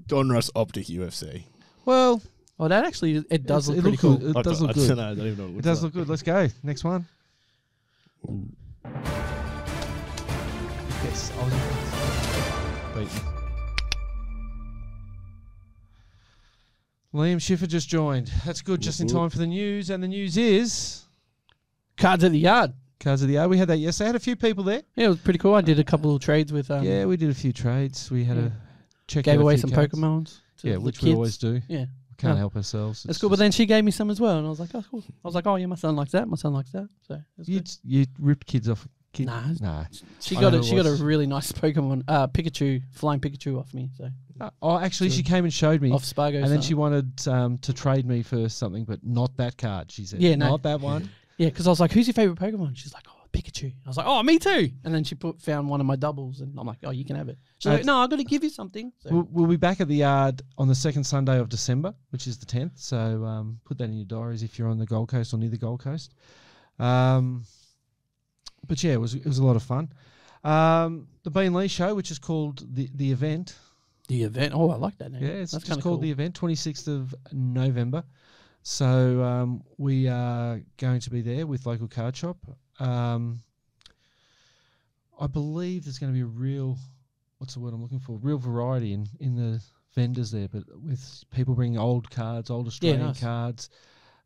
Speaker 2: Donruss Optic UFC.
Speaker 3: Well,
Speaker 1: Oh, that actually it does
Speaker 3: it's-
Speaker 1: look pretty cool.
Speaker 3: good. It
Speaker 2: I
Speaker 3: does
Speaker 2: don't-
Speaker 3: look good.
Speaker 2: I don't even know what
Speaker 3: It
Speaker 2: looks
Speaker 3: does look good. Let's go. Next one. Yes, I was beaten. Liam Schiffer just joined. That's good, just in time for the news. And the news is
Speaker 1: Cards at the yard.
Speaker 3: Cards of the Yard. We had that yesterday. Had a few people there.
Speaker 1: Yeah, it was pretty cool. I did a couple of trades with um,
Speaker 3: yeah, we did a few trades. We had
Speaker 1: yeah.
Speaker 3: a check.
Speaker 1: gave away some
Speaker 3: cards.
Speaker 1: Pokemons.
Speaker 3: Yeah, which we always do.
Speaker 1: Yeah,
Speaker 3: Can't
Speaker 1: Yeah.
Speaker 3: help ourselves.
Speaker 1: that's
Speaker 3: It's
Speaker 1: cool. But then she gave me some as well, and I was like, oh, cool. I was like, oh yeah, my son likes that. My son likes that. So
Speaker 3: you you ripped kids off. Kid,
Speaker 1: Nah,
Speaker 3: nah.
Speaker 1: she
Speaker 3: I
Speaker 1: got
Speaker 3: know
Speaker 1: a she got a really nice Pokemon, uh, Pikachu, flying Pikachu off me. So
Speaker 3: No. Oh, actually,
Speaker 1: So-
Speaker 3: she came and showed me.
Speaker 1: off Spargo.
Speaker 3: And then
Speaker 1: son.
Speaker 3: she wanted um, to trade me for something, but not that card. She said,
Speaker 1: Yeah, no.
Speaker 3: not that one. *laughs*
Speaker 1: Yeah, because I was like, "Who's your favorite Pokemon?" She's like, "Oh, Pikachu." I was like, "Oh, me too." And then she put found one of my doubles, and I'm like, "Oh, you can have it." She's like, "No, I got to give you something." So,
Speaker 3: We'll, we'll be back at the yard on the second Sunday of December, which is the 10th. So um, put that in your diaries if you're on the Gold Coast or near the Gold Coast. Um, but yeah, it was it was a lot of fun. Um, the Bean Lee show, which is called the the event.
Speaker 1: the event. Oh, I like that name.
Speaker 3: Yeah, it's
Speaker 1: That's
Speaker 3: just called
Speaker 1: cool.
Speaker 3: the event, 26th of November. So um, we are going to be there with local card shop. Um, I believe there's going to be a real, what's the word I'm looking for? Real variety in, in the vendors there, but with people bringing old cards, old Australian
Speaker 1: nice.
Speaker 3: cards.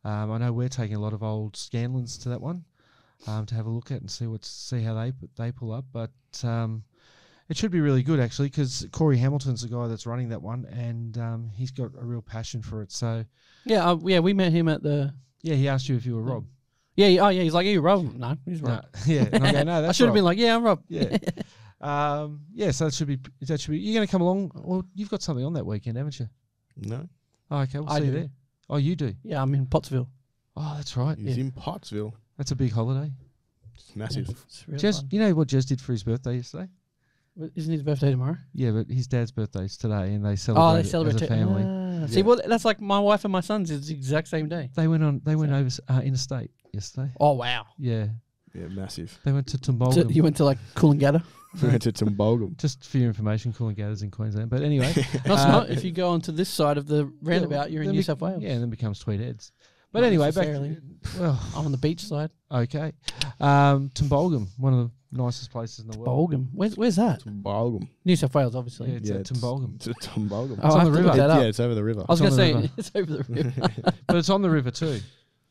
Speaker 3: Um, I know we're taking a lot of old Scanlens to that one um, to have a look at and see what see how they they pull up. But um, it should be really good actually because Corey Hamilton's the guy that's running that one, and um, he's got a real passion for it. So
Speaker 1: Yeah, uh, yeah, we met him at the.
Speaker 3: yeah, he asked you if you were Rob.
Speaker 1: Yeah, yeah, oh yeah, he's like, "Are you Rob?" No, he's
Speaker 3: No,
Speaker 1: Rob. *laughs*
Speaker 3: yeah, and *laughs* I go, no,
Speaker 1: I
Speaker 3: that's
Speaker 1: should have been like, "Yeah, I'm Rob."
Speaker 3: yeah, *laughs* um, yeah. So that should be that should be. You're going to come along. Well, you've got something on that weekend, haven't you?
Speaker 2: No,
Speaker 3: Oh, okay, we'll
Speaker 1: I
Speaker 3: see you there. Oh, you do.
Speaker 1: yeah, I'm in Pottsville.
Speaker 3: Oh, that's right.
Speaker 2: he's
Speaker 1: Yeah.
Speaker 2: in Pottsville.
Speaker 3: That's a big holiday.
Speaker 2: It's massive.
Speaker 1: It's real
Speaker 3: Jez,
Speaker 1: fun.
Speaker 3: you know what Jez did for his birthday yesterday?
Speaker 1: But Isn't his birthday tomorrow?
Speaker 3: Yeah, but his dad's birthday's today, and they celebrate,
Speaker 1: Oh, they
Speaker 3: it
Speaker 1: celebrate
Speaker 3: as a
Speaker 1: it.
Speaker 3: family.
Speaker 1: Ah, See, well, that's like my wife and my son's is the exact same day.
Speaker 3: They went on. They went
Speaker 1: So-
Speaker 3: over uh, interstate yesterday.
Speaker 1: Oh wow!
Speaker 3: Yeah,
Speaker 2: Yeah, massive.
Speaker 3: they went to
Speaker 1: So
Speaker 3: Tumbulgum.
Speaker 1: you went to like Coolangatta? *laughs*
Speaker 2: We went to Tumbulgum.
Speaker 3: Just for your information, Coolangatta's in Queensland. But anyway, *laughs*
Speaker 1: No, it's
Speaker 3: Uh,
Speaker 1: not. If you go onto this side of the roundabout, you're in
Speaker 3: then
Speaker 1: New
Speaker 3: be-
Speaker 1: South Wales.
Speaker 3: Yeah, and then becomes Tweed Heads. But
Speaker 1: Not
Speaker 3: anyway, back.
Speaker 1: necessarily. *laughs*
Speaker 3: Well,
Speaker 1: I'm on the beach side.
Speaker 3: okay. Um, Tumbulgum, one of the nicest places in the world.
Speaker 1: Bolgum. Where's where's that?
Speaker 2: Tumbulgum.
Speaker 1: New South Wales, obviously.
Speaker 3: Yeah, it's at Tumbulgum.
Speaker 2: It's a Tumbulgum.
Speaker 1: Oh,
Speaker 3: on the river.
Speaker 1: look
Speaker 2: yeah, it's over the river.
Speaker 1: I was going to say
Speaker 3: river. *laughs*
Speaker 1: it's over the river. *laughs*
Speaker 3: But it's on the river too.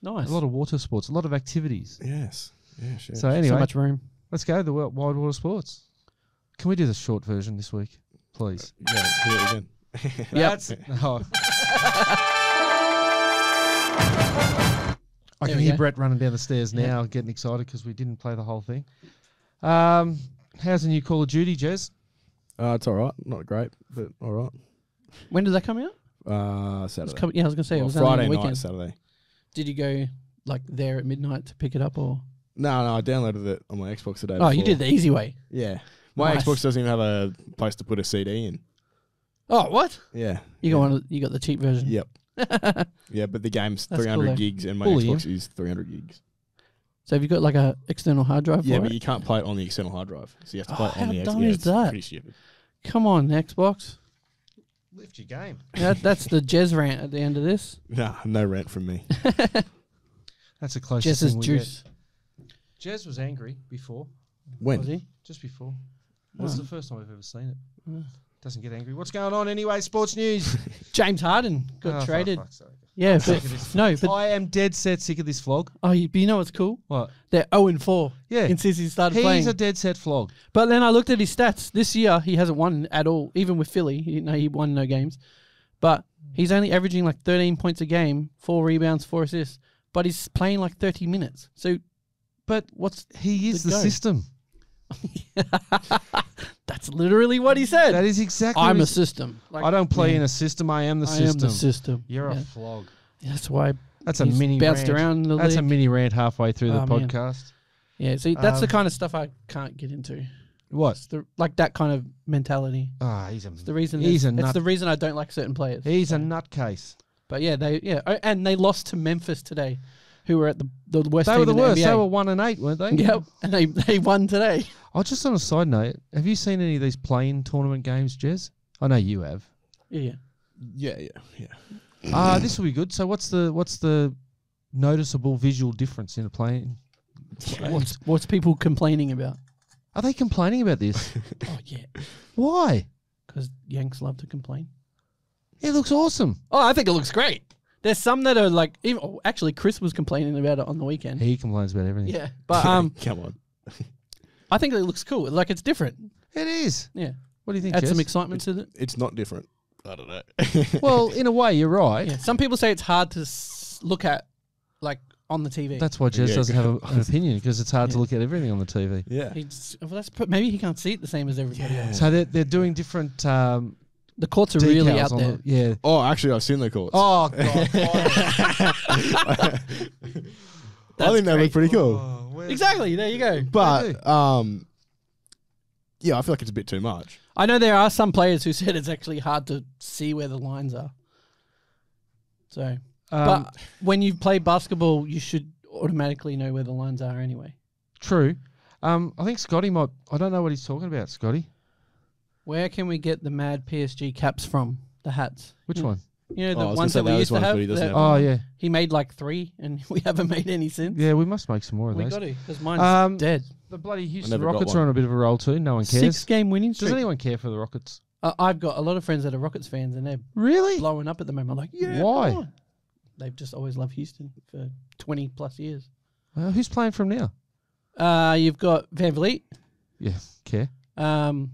Speaker 1: nice.
Speaker 3: A lot of water sports, a lot of activities.
Speaker 2: yes. Yeah, sure.
Speaker 3: So
Speaker 1: so
Speaker 3: anyway,
Speaker 1: much room.
Speaker 3: let's go. The Wi- Wild Water Sports. Can we do the short version this week, please?
Speaker 2: yeah, hear it again.
Speaker 1: Yep.
Speaker 3: That's- oh. I can hear
Speaker 1: go.
Speaker 3: Brett running down the stairs
Speaker 1: Yeah.
Speaker 3: now, getting excited because we didn't play the whole thing. Um, how's the new Call of Duty, Jez?
Speaker 2: Uh, it's all right. Not great, but all right.
Speaker 1: When did that come out?
Speaker 2: Uh,
Speaker 1: It's
Speaker 2: Saturday.
Speaker 1: come- yeah, I was going to say it was
Speaker 2: Friday night,
Speaker 1: weekend.
Speaker 2: Saturday.
Speaker 1: Did you go like there at midnight to pick it up, or?
Speaker 2: No, no, I downloaded it on my Xbox today.
Speaker 1: Oh, you did the easy way.
Speaker 2: Yeah. My
Speaker 1: Nice.
Speaker 2: Xbox doesn't even have a place to put a CD in.
Speaker 1: Oh, what?
Speaker 2: Yeah.
Speaker 1: You got one? You got the cheap version.
Speaker 2: Yep. *laughs* Yeah, but the game's
Speaker 1: That's
Speaker 2: 300
Speaker 1: cool, though.
Speaker 2: gigs and my
Speaker 3: Bully
Speaker 2: Xbox is 300 gigs.
Speaker 1: So have you got like a external hard drive
Speaker 2: Yeah,
Speaker 1: for
Speaker 2: but
Speaker 1: it?
Speaker 2: you can't play it on the external hard drive. So you have to
Speaker 1: Oh,
Speaker 2: play it on
Speaker 1: how
Speaker 2: the X-
Speaker 1: dumb
Speaker 2: yeah,
Speaker 1: is
Speaker 2: it's
Speaker 1: that?
Speaker 2: Pretty stupid.
Speaker 1: Come on, Xbox.
Speaker 3: Lift your game.
Speaker 1: That, that's the Jez rant at the end of this. *laughs*
Speaker 2: Nah, no rent from me. *laughs*
Speaker 3: That's the closest
Speaker 1: Jez's
Speaker 3: thing we
Speaker 1: juice.
Speaker 3: get. Jez was angry before,
Speaker 2: When?
Speaker 1: Was he?
Speaker 3: just before. That's the first time I've ever seen it.
Speaker 1: Oh.
Speaker 3: Doesn't get angry. What's going on anyway? Sports news. *laughs*
Speaker 1: James Harden got
Speaker 3: Oh, for
Speaker 1: traded.
Speaker 3: fuck's sake.
Speaker 1: Yeah, but no, but
Speaker 3: I am dead set sick of this vlog.
Speaker 1: oh, you, but you know what's cool?
Speaker 3: What?
Speaker 1: They're zero and four.
Speaker 3: Yeah.
Speaker 1: since he started
Speaker 3: He's
Speaker 1: playing.
Speaker 3: a dead set vlog.
Speaker 1: But then I looked at his stats. This year he hasn't won at all, even with Philly. He, no, he won no games. But he's only averaging like 13 points a game, four rebounds, four assists. But he's playing like 30 minutes. So, but what's
Speaker 3: He is
Speaker 1: The
Speaker 3: the system. *laughs* *laughs*
Speaker 1: that's literally what he said.
Speaker 3: That is exactly.
Speaker 1: I'm a system. Like,
Speaker 3: I don't play
Speaker 1: yeah,
Speaker 3: in a system. I am the
Speaker 1: I
Speaker 3: system.
Speaker 1: am the system.
Speaker 3: You're
Speaker 1: Yeah.
Speaker 3: a flog.
Speaker 1: That's why
Speaker 3: That's a
Speaker 1: he's
Speaker 3: mini
Speaker 1: bounced
Speaker 3: rant.
Speaker 1: around the
Speaker 3: That's a
Speaker 1: league.
Speaker 3: mini rant halfway through the
Speaker 1: Oh, man.
Speaker 3: podcast.
Speaker 1: yeah, see, that's the
Speaker 3: Um,
Speaker 1: kind of stuff I can't get into.
Speaker 3: What?
Speaker 1: It's the, like that kind of mentality.
Speaker 3: Ah, he's a
Speaker 1: It's the reason.
Speaker 3: He's a
Speaker 1: it's, it's
Speaker 3: nut.
Speaker 1: the reason I don't like certain players.
Speaker 3: he's a nutcase.
Speaker 1: But yeah, they yeah, oh, and they lost to Memphis today, who were at the the worst.
Speaker 3: They
Speaker 1: team
Speaker 3: were the
Speaker 1: in
Speaker 3: worst.
Speaker 1: The
Speaker 3: They were one and eight, weren't they?
Speaker 1: Yep, *laughs* and they they won today.
Speaker 3: Oh, just on a side note, have you seen any of these playing tournament games, Jez? I know you have.
Speaker 1: Yeah, yeah.
Speaker 2: Yeah, yeah, yeah.
Speaker 3: Ah, this will be good. So, what's the what's the noticeable visual difference in a playing?
Speaker 1: What's what's people complaining about?
Speaker 3: Are they complaining about this? *laughs*
Speaker 1: Oh yeah,
Speaker 3: Why?
Speaker 1: because Yanks love to complain.
Speaker 3: It looks awesome.
Speaker 1: Oh, I think it looks great. There's some that are like, even, oh, actually, Chris was complaining about it on the weekend.
Speaker 3: He complains about everything.
Speaker 1: yeah, but *laughs* um,
Speaker 2: Come on.
Speaker 1: I think it looks cool. Like it's different.
Speaker 3: It is.
Speaker 1: Yeah,
Speaker 3: What do you think,
Speaker 1: add some
Speaker 3: Jez?
Speaker 1: excitement to it.
Speaker 2: It's not different. I don't know. *laughs*
Speaker 3: well, in a way, you're right.
Speaker 1: Yeah, some people say it's hard to s- look at, like on the TV.
Speaker 3: That's why Jez
Speaker 2: Yeah,
Speaker 3: doesn't have a, an *laughs* opinion because it's hard to look at everything on the TV.
Speaker 2: yeah.
Speaker 1: He's, well, that's pr- maybe he can't see it the same as everybody else.
Speaker 3: So they're, they're doing different um,
Speaker 1: The courts are really
Speaker 3: decals
Speaker 1: out
Speaker 3: on
Speaker 1: there.
Speaker 3: the- yeah.
Speaker 2: Oh, actually, I've seen the courts.
Speaker 3: Oh *laughs* god.
Speaker 2: I think they
Speaker 1: great.
Speaker 2: look pretty cool.
Speaker 3: Oh,
Speaker 1: Exactly. There you go.
Speaker 2: But um, yeah, I feel like it's a bit too much.
Speaker 1: I know there are some players who *laughs* said it's actually hard to see where the lines are. So,
Speaker 3: Um,
Speaker 1: but when you play basketball, you should automatically know where the lines are anyway.
Speaker 3: true. Um, I think Scotty might. I don't know what he's talking about, Scotty.
Speaker 1: Where can we get the mad PSG caps from? The hats.
Speaker 3: Which one?
Speaker 1: You know
Speaker 2: Oh, I
Speaker 1: the
Speaker 2: was
Speaker 1: ones
Speaker 2: gonna
Speaker 1: that
Speaker 2: say
Speaker 1: we
Speaker 2: those
Speaker 1: used to
Speaker 2: ones,
Speaker 1: have.
Speaker 2: but he doesn't
Speaker 1: that-
Speaker 2: have
Speaker 3: Oh yeah,
Speaker 1: He made like three, and *laughs* we haven't made any since.
Speaker 3: yeah. We must make some more of
Speaker 1: we
Speaker 3: those.
Speaker 1: got to because mine's
Speaker 3: Um,
Speaker 1: dead.
Speaker 3: The bloody Houston
Speaker 2: never got
Speaker 3: Rockets
Speaker 2: one.
Speaker 3: are on a bit of a roll too. No one cares.
Speaker 1: Six game winning
Speaker 3: Does
Speaker 1: streak.
Speaker 3: anyone care for the Rockets?
Speaker 1: Uh, I've got a lot of friends that are Rockets fans, and they're
Speaker 3: Really?
Speaker 1: blowing up at the moment. Like, yeah.
Speaker 3: Why?
Speaker 1: come on. They've just always loved Houston for 20 plus years.
Speaker 3: Uh, who's playing from now?
Speaker 1: Uh, you've got VanVleet.
Speaker 3: Yeah, care.
Speaker 1: Um,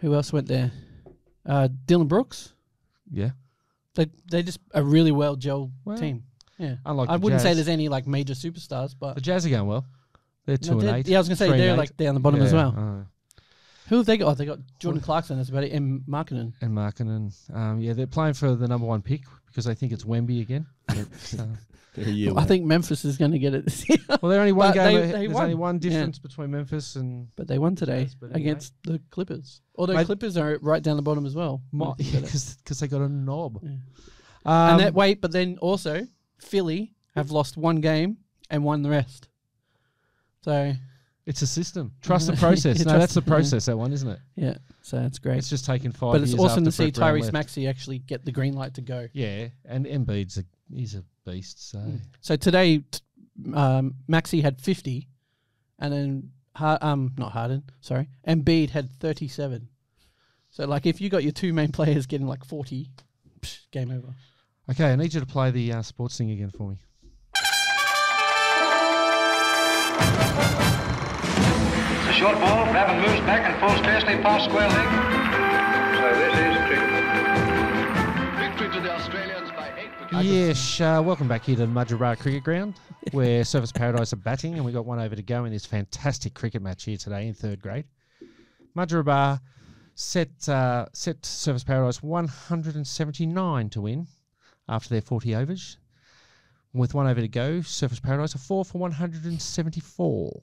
Speaker 1: who else went there? Uh, Dillon Brooks.
Speaker 3: Yeah.
Speaker 1: They they just a really well gelled
Speaker 3: Well,
Speaker 1: team. Yeah,
Speaker 3: Unlike
Speaker 1: I
Speaker 3: the
Speaker 1: wouldn't say there's any like major superstars, but
Speaker 3: The Jazz are going well. They're two
Speaker 1: No,
Speaker 3: and
Speaker 1: they're-
Speaker 3: eight.
Speaker 1: Yeah, I was gonna say
Speaker 3: and
Speaker 1: they're like down the bottom as well.
Speaker 3: uh,
Speaker 1: Who have they got? Oh, they got Jordan Clarkson. That's about it. And Markkanen.
Speaker 3: and Markkanen. Um, yeah, they're playing for the number one pick because they think it's Wemby again. *laughs* So-
Speaker 2: They're year
Speaker 1: I think Memphis is going to get it this year,
Speaker 3: well, they're only one game.
Speaker 1: they- they
Speaker 3: there's
Speaker 1: won.
Speaker 3: only one
Speaker 1: Yeah.
Speaker 3: difference between Memphis and
Speaker 1: but they won today
Speaker 3: Yes, but anyway.
Speaker 1: against the Clippers. Although
Speaker 3: Mate-
Speaker 1: Clippers are right down the bottom as well.
Speaker 3: Mo-
Speaker 1: When you think about it.
Speaker 3: because they got a knob.
Speaker 1: Yeah.
Speaker 3: Um,
Speaker 1: and that wait, but then also Philly have lost one game and won the rest. So
Speaker 3: it's a system. *laughs* Trust the process. no, that's the process. That one, isn't it?
Speaker 1: yeah, so it's great.
Speaker 3: It's just taken five.
Speaker 1: but it's
Speaker 3: years
Speaker 1: awesome to see Tyrese. Maxey actually get the green light to go.
Speaker 3: Yeah, and Embiid's a he's a beast. So
Speaker 1: So today, t- um, Maxey had 50, and then Har- um not Harden, sorry, Embiid had 37. So like, if you got your two main *laughs* players getting like 40, psh, game over.
Speaker 3: okay, I need you to play the uh, sports thing again for me.
Speaker 5: Short ball. Raven moves back and falls fastly past square leg. So this is cricket.
Speaker 6: Victory to the Australians by eight.
Speaker 3: Yes, uh, welcome back here to Mudgeeraba Cricket Ground, where *laughs* Surfers Paradise are batting, and we got one over to go in this fantastic cricket match here today in third grade. Mudgeeraba set uh, set Surfers Paradise 179 to win after their 40 overs. With one over to go, Surfers Paradise are four for 174,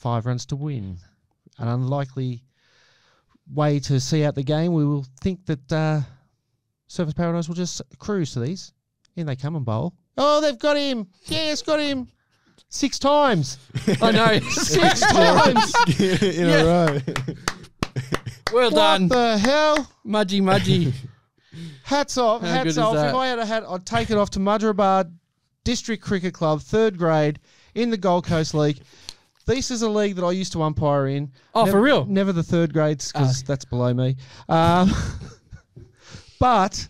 Speaker 3: five runs to win. An unlikely way to see out the game. We will think that uh, Surfers Paradise will just cruise to these. In they come and bowl. Oh, they've got him. Yes, got him. Six times.
Speaker 1: I know. *laughs*
Speaker 3: Six times. *laughs*
Speaker 2: in a row.
Speaker 1: well
Speaker 3: What
Speaker 1: done,
Speaker 3: the hell?
Speaker 1: Mudgy Mudgy.
Speaker 3: Hats off.
Speaker 1: How
Speaker 3: hats
Speaker 1: is
Speaker 3: off.
Speaker 1: that?
Speaker 3: If I had a hat, I'd take it off to Mudgeeraba District Cricket Club, third grade, in the Gold Coast League. This is a league that I used to umpire in.
Speaker 1: Oh, for real?
Speaker 3: Never the third grades because
Speaker 1: Ah.
Speaker 3: that's below me. Um, *laughs* but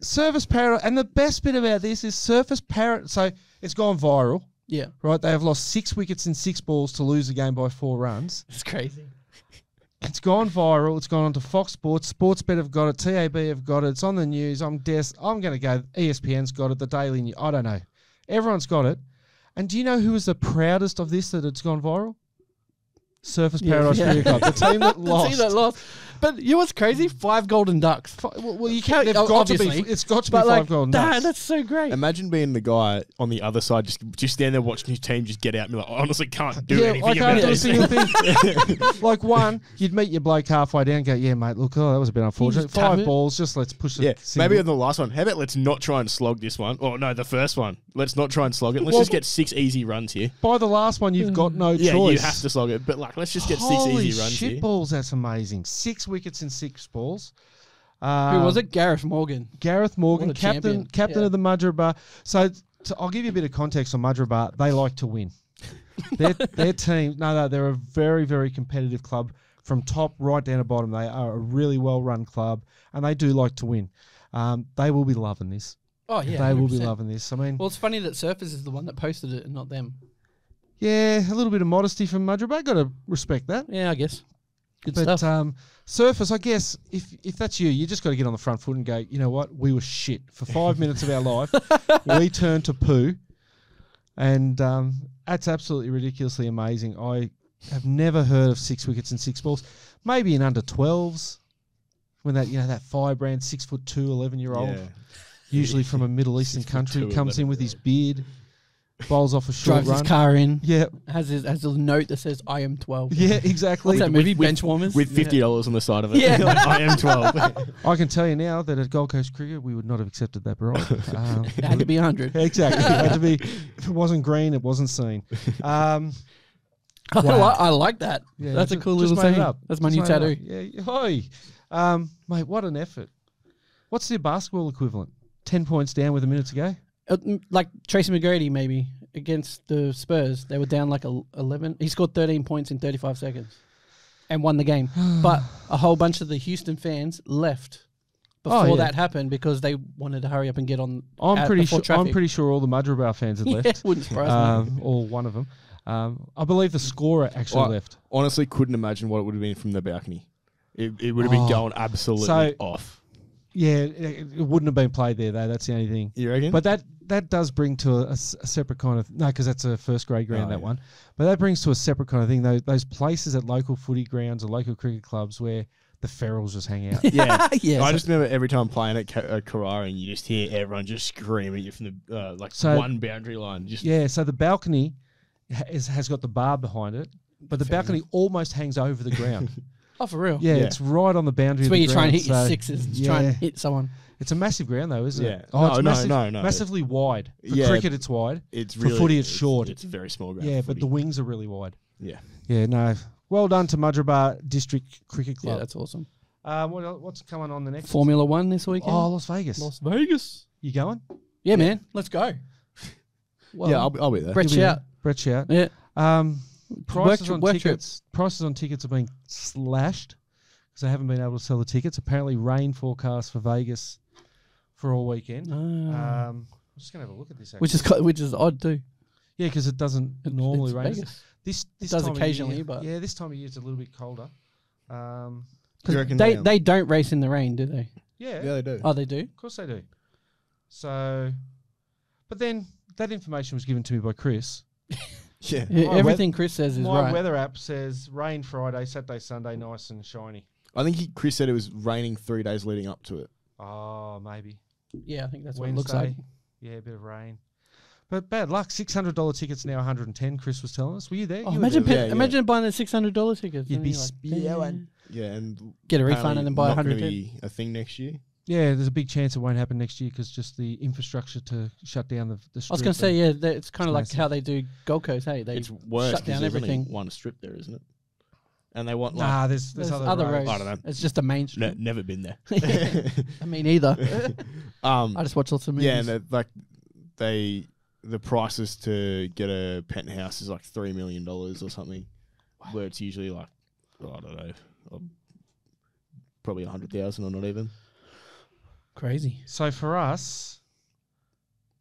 Speaker 3: Surface Parrot, and the best bit about this is Surface Parrot. So it's gone viral,
Speaker 1: yeah,
Speaker 3: right? They have lost six wickets in six balls to lose the game by four runs.
Speaker 1: it's crazy.
Speaker 3: It's gone viral. It's gone on to Fox Sports. Sportsbet have got it. TAB have got it. It's on the news. I'm des- I'm going to go. ESPN's got it. The Daily News. I don't know. Everyone's got it. And do you know who was the proudest of this that it's gone viral? Surface
Speaker 1: Yeah,
Speaker 3: Paradise
Speaker 1: yeah.
Speaker 3: Club, the team that *laughs*
Speaker 1: The team that lost. But you know what's crazy? Five golden ducks.
Speaker 3: Fi- Well, well, you
Speaker 1: Can't-
Speaker 3: can't. They've got to
Speaker 1: obviously.
Speaker 3: be. It's got to be
Speaker 1: But
Speaker 3: five
Speaker 1: like,
Speaker 3: golden
Speaker 1: that,
Speaker 3: ducks.
Speaker 1: that's so great.
Speaker 2: Imagine being the guy on the other side, just just stand there watching his team just get out and be like, I honestly can't do
Speaker 3: yeah,
Speaker 2: anything
Speaker 3: I can't
Speaker 2: about
Speaker 3: do a
Speaker 2: this.
Speaker 3: single thing. *laughs* like one, you'd meet your bloke halfway down, go, yeah, mate, look, oh, that was a bit unfortunate.
Speaker 1: just tap
Speaker 3: Five
Speaker 1: it.
Speaker 3: balls, just let's push it.
Speaker 2: Yeah,
Speaker 3: single.
Speaker 2: maybe on the last one. How about let's not try and slog this one? Oh no, the first one. Let's not try and slog it. Let's
Speaker 3: Well,
Speaker 2: just get six easy runs here.
Speaker 3: By the last one, you've got no
Speaker 2: Yeah,
Speaker 3: choice.
Speaker 2: you have to slog it, but like, let's just get
Speaker 3: Holy
Speaker 2: six easy runs
Speaker 3: shit
Speaker 2: here.
Speaker 3: balls, that's amazing. Six wickets in six balls.
Speaker 1: Who
Speaker 3: Um,
Speaker 1: was it? Gareth Morgan.
Speaker 3: Gareth Morgan, captain
Speaker 1: champion.
Speaker 3: captain
Speaker 1: Yeah.
Speaker 3: of the Mudgeeraba. So, so I'll give you a bit of context on Mudgeeraba. They like to win. *laughs* their, their team, no, no, they're a very, very competitive club from top right down to bottom. They are a really well run club and they do like to win. Um, they will be loving this.
Speaker 1: Oh yeah,
Speaker 3: they will be loving this. I mean,
Speaker 1: Well, it's funny that Surfers is the one that posted it and not them.
Speaker 3: yeah, a little bit of modesty from Mudgeeraba. Got to respect that.
Speaker 1: Yeah, I guess. Good
Speaker 3: But um, Surfers, I guess, if if that's you, you just got to get on the front foot and go. You know what? We were shit for five *laughs* minutes of our life. We turned to poo, and um, that's absolutely ridiculously amazing. I have never heard of six wickets and six balls. Maybe in under twelves, when that you know that firebrand six foot two, 11 year old
Speaker 2: Yeah.
Speaker 3: usually from a Middle *laughs* Eastern country,
Speaker 2: two,
Speaker 3: comes in with his beard, bowls off a short
Speaker 1: Drives
Speaker 3: run.
Speaker 1: his car in.
Speaker 3: Yeah,
Speaker 1: Has his has a note that says "I am 12.
Speaker 3: yeah, exactly.
Speaker 1: What's that movie?
Speaker 2: with-
Speaker 1: Benchwarmers.
Speaker 2: with fifty dollars on the side of it.
Speaker 1: Yeah.
Speaker 2: Like, I am twelve. *laughs* *laughs*
Speaker 3: I can tell you now that at Gold Coast Cricket, we would not have accepted that bribe. *laughs* Um,
Speaker 1: It had to be 100.
Speaker 3: exactly. It had to be. If it wasn't green, it wasn't seen. Um,
Speaker 1: I,
Speaker 3: Wow.
Speaker 1: like, I like that.
Speaker 3: yeah,
Speaker 1: That's a cool
Speaker 3: just
Speaker 1: little
Speaker 3: made it
Speaker 1: saying.
Speaker 3: up.
Speaker 1: That's my
Speaker 3: Just
Speaker 1: new tattoo.
Speaker 3: up. Yeah, hi, um, mate. What an effort. What's the basketball equivalent? Ten points down with a minute to go.
Speaker 1: Uh, mm, like Tracy McGrady, maybe against the Spurs, they were down like el- 11. He scored 13 points in 35 seconds and won the game. *sighs* but a whole bunch of the Houston fans left
Speaker 3: Oh,
Speaker 1: before
Speaker 3: yeah.
Speaker 1: that happened because they wanted to hurry up and get on.
Speaker 3: I'm pretty
Speaker 1: before
Speaker 3: sure. I'm pretty sure all the Mudgeeraba fans had *laughs*
Speaker 1: Yeah,
Speaker 3: left.
Speaker 1: wouldn't surprise me.
Speaker 3: um, or one of them. Um, I believe the scorer actually
Speaker 2: Well,
Speaker 3: left.
Speaker 2: Honestly, couldn't imagine what it would have been from the balcony. It, it would have been
Speaker 3: Oh.
Speaker 2: going absolutely
Speaker 3: So-
Speaker 2: off.
Speaker 3: Yeah, it, it wouldn't have been played there though. That's the only thing.
Speaker 2: You reckon?
Speaker 3: But that that does bring to a separate kind of no, because that's a first grade ground
Speaker 2: Oh,
Speaker 3: that
Speaker 2: yeah.
Speaker 3: one. But that brings to a separate kind of thing. Those those places at local footy grounds or local cricket clubs where the ferals just hang out. *laughs*
Speaker 2: yeah. *laughs*
Speaker 1: yeah.
Speaker 2: I just remember every time playing at, Ca- Carrara and you just hear everyone just screaming at you from the uh, like
Speaker 3: So-
Speaker 2: one boundary line. Just
Speaker 3: yeah, so the balcony ha- is, has got the bar behind it, but the
Speaker 1: Fair
Speaker 3: balcony almost hangs over the ground. *laughs*
Speaker 1: oh, for real.
Speaker 3: yeah,
Speaker 2: Yeah.
Speaker 3: it's right on the boundary.
Speaker 1: It's
Speaker 3: of
Speaker 1: where
Speaker 3: the
Speaker 1: you try and
Speaker 3: ground,
Speaker 1: hit your
Speaker 3: so-
Speaker 1: sixes, to try
Speaker 3: yeah.
Speaker 1: and hit someone.
Speaker 3: It's a massive ground though, isn't
Speaker 2: Yeah.
Speaker 3: it? Oh, it's
Speaker 2: No, no,
Speaker 3: massive,
Speaker 2: no, no, but-
Speaker 3: massively wide. For
Speaker 2: Yeah,
Speaker 3: cricket, it's wide.
Speaker 2: it's
Speaker 3: For
Speaker 2: really
Speaker 3: footy, it's short.
Speaker 2: It's a very small ground.
Speaker 3: Yeah,
Speaker 2: for
Speaker 3: but the
Speaker 2: footy.
Speaker 3: wings are really wide.
Speaker 2: yeah.
Speaker 3: Yeah, no. Well done to Mudgeeraba District Cricket
Speaker 1: Yeah,
Speaker 3: Club.
Speaker 1: that's awesome.
Speaker 3: um, what el- what's coming on the next?
Speaker 1: Formula One this weekend.
Speaker 3: Oh, Las Vegas.
Speaker 1: Las Vegas.
Speaker 3: You going?
Speaker 1: Yeah, man. Let's go. Well,
Speaker 2: yeah, I'll be, I'll be there.
Speaker 1: Brett
Speaker 3: You'll be
Speaker 1: Shout.
Speaker 3: there. Brett Shout.
Speaker 1: Yeah.
Speaker 3: Um, prices
Speaker 1: Work-
Speaker 3: on
Speaker 1: work trip.
Speaker 3: tickets. Prices on tickets are being slashed because they haven't been able to sell the tickets. Apparently, rain forecast for Vegas for all weekend.
Speaker 1: Ah.
Speaker 3: Um, I'm just gonna have a look at this. Actually.
Speaker 1: which is which is odd too.
Speaker 3: yeah, because it doesn't
Speaker 1: It-
Speaker 3: normally
Speaker 1: it's
Speaker 3: rain.
Speaker 1: Vegas.
Speaker 3: This this
Speaker 1: does
Speaker 3: time of
Speaker 1: occasionally,
Speaker 3: year-
Speaker 1: but-
Speaker 3: yeah, this time of year it's a little bit colder. Um,
Speaker 1: 'Cause
Speaker 2: You reckon
Speaker 1: they
Speaker 2: they,
Speaker 1: they don't race in the rain, do they?
Speaker 3: yeah,
Speaker 2: Yeah, they do.
Speaker 1: Oh, they do.
Speaker 3: Of course they do. So, but then that information was given to me by Chris. *laughs* *laughs*
Speaker 2: yeah.
Speaker 1: Yeah,
Speaker 3: My
Speaker 1: everything Chris says is
Speaker 3: My
Speaker 1: right.
Speaker 3: weather app says rain Friday, Saturday, Sunday, nice and shiny.
Speaker 2: I think he, Chris said it was raining three days leading up to it.
Speaker 3: Oh, maybe
Speaker 1: Yeah, I think that's
Speaker 3: Wednesday.
Speaker 1: what it looks like.
Speaker 3: Yeah, a bit of rain. But bad luck. Six hundred dollar tickets now, one hundred and ten. Chris was telling us. Were you there?
Speaker 1: Oh,
Speaker 3: You
Speaker 1: imagine
Speaker 3: there.
Speaker 2: Yeah,
Speaker 1: pa-
Speaker 2: yeah.
Speaker 1: imagine buying the six hundred dollar tickets.
Speaker 3: You'd
Speaker 1: and
Speaker 3: be
Speaker 1: you're
Speaker 3: spewing.
Speaker 2: Yeah, and
Speaker 1: Get a refund and then buy
Speaker 2: not gonna be a thing next year.
Speaker 3: Yeah, there's a big chance it won't happen next year because just the infrastructure to shut down the. the
Speaker 1: I was going to say, yeah, that- it's kind of like
Speaker 3: massive.
Speaker 1: how they do Gold Coast. Hey, they
Speaker 2: it's worse.
Speaker 1: shut
Speaker 2: 'cause
Speaker 1: down
Speaker 2: there's only
Speaker 1: everything.
Speaker 2: one strip there, isn't it? And they want like
Speaker 3: Nah, there's there's,
Speaker 1: There's
Speaker 3: other,
Speaker 1: other
Speaker 3: roads.
Speaker 1: roads.
Speaker 2: I don't know.
Speaker 1: It's just a main
Speaker 2: ne-
Speaker 1: street.
Speaker 2: never been there. *laughs* *laughs*
Speaker 1: I mean, either. *laughs*
Speaker 2: um,
Speaker 1: I just watch lots of movies.
Speaker 2: yeah, and like they the prices to get a penthouse is like three million dollars or something, where it's usually like I don't know, um, probably a hundred thousand or not even.
Speaker 1: Crazy.
Speaker 3: So for us,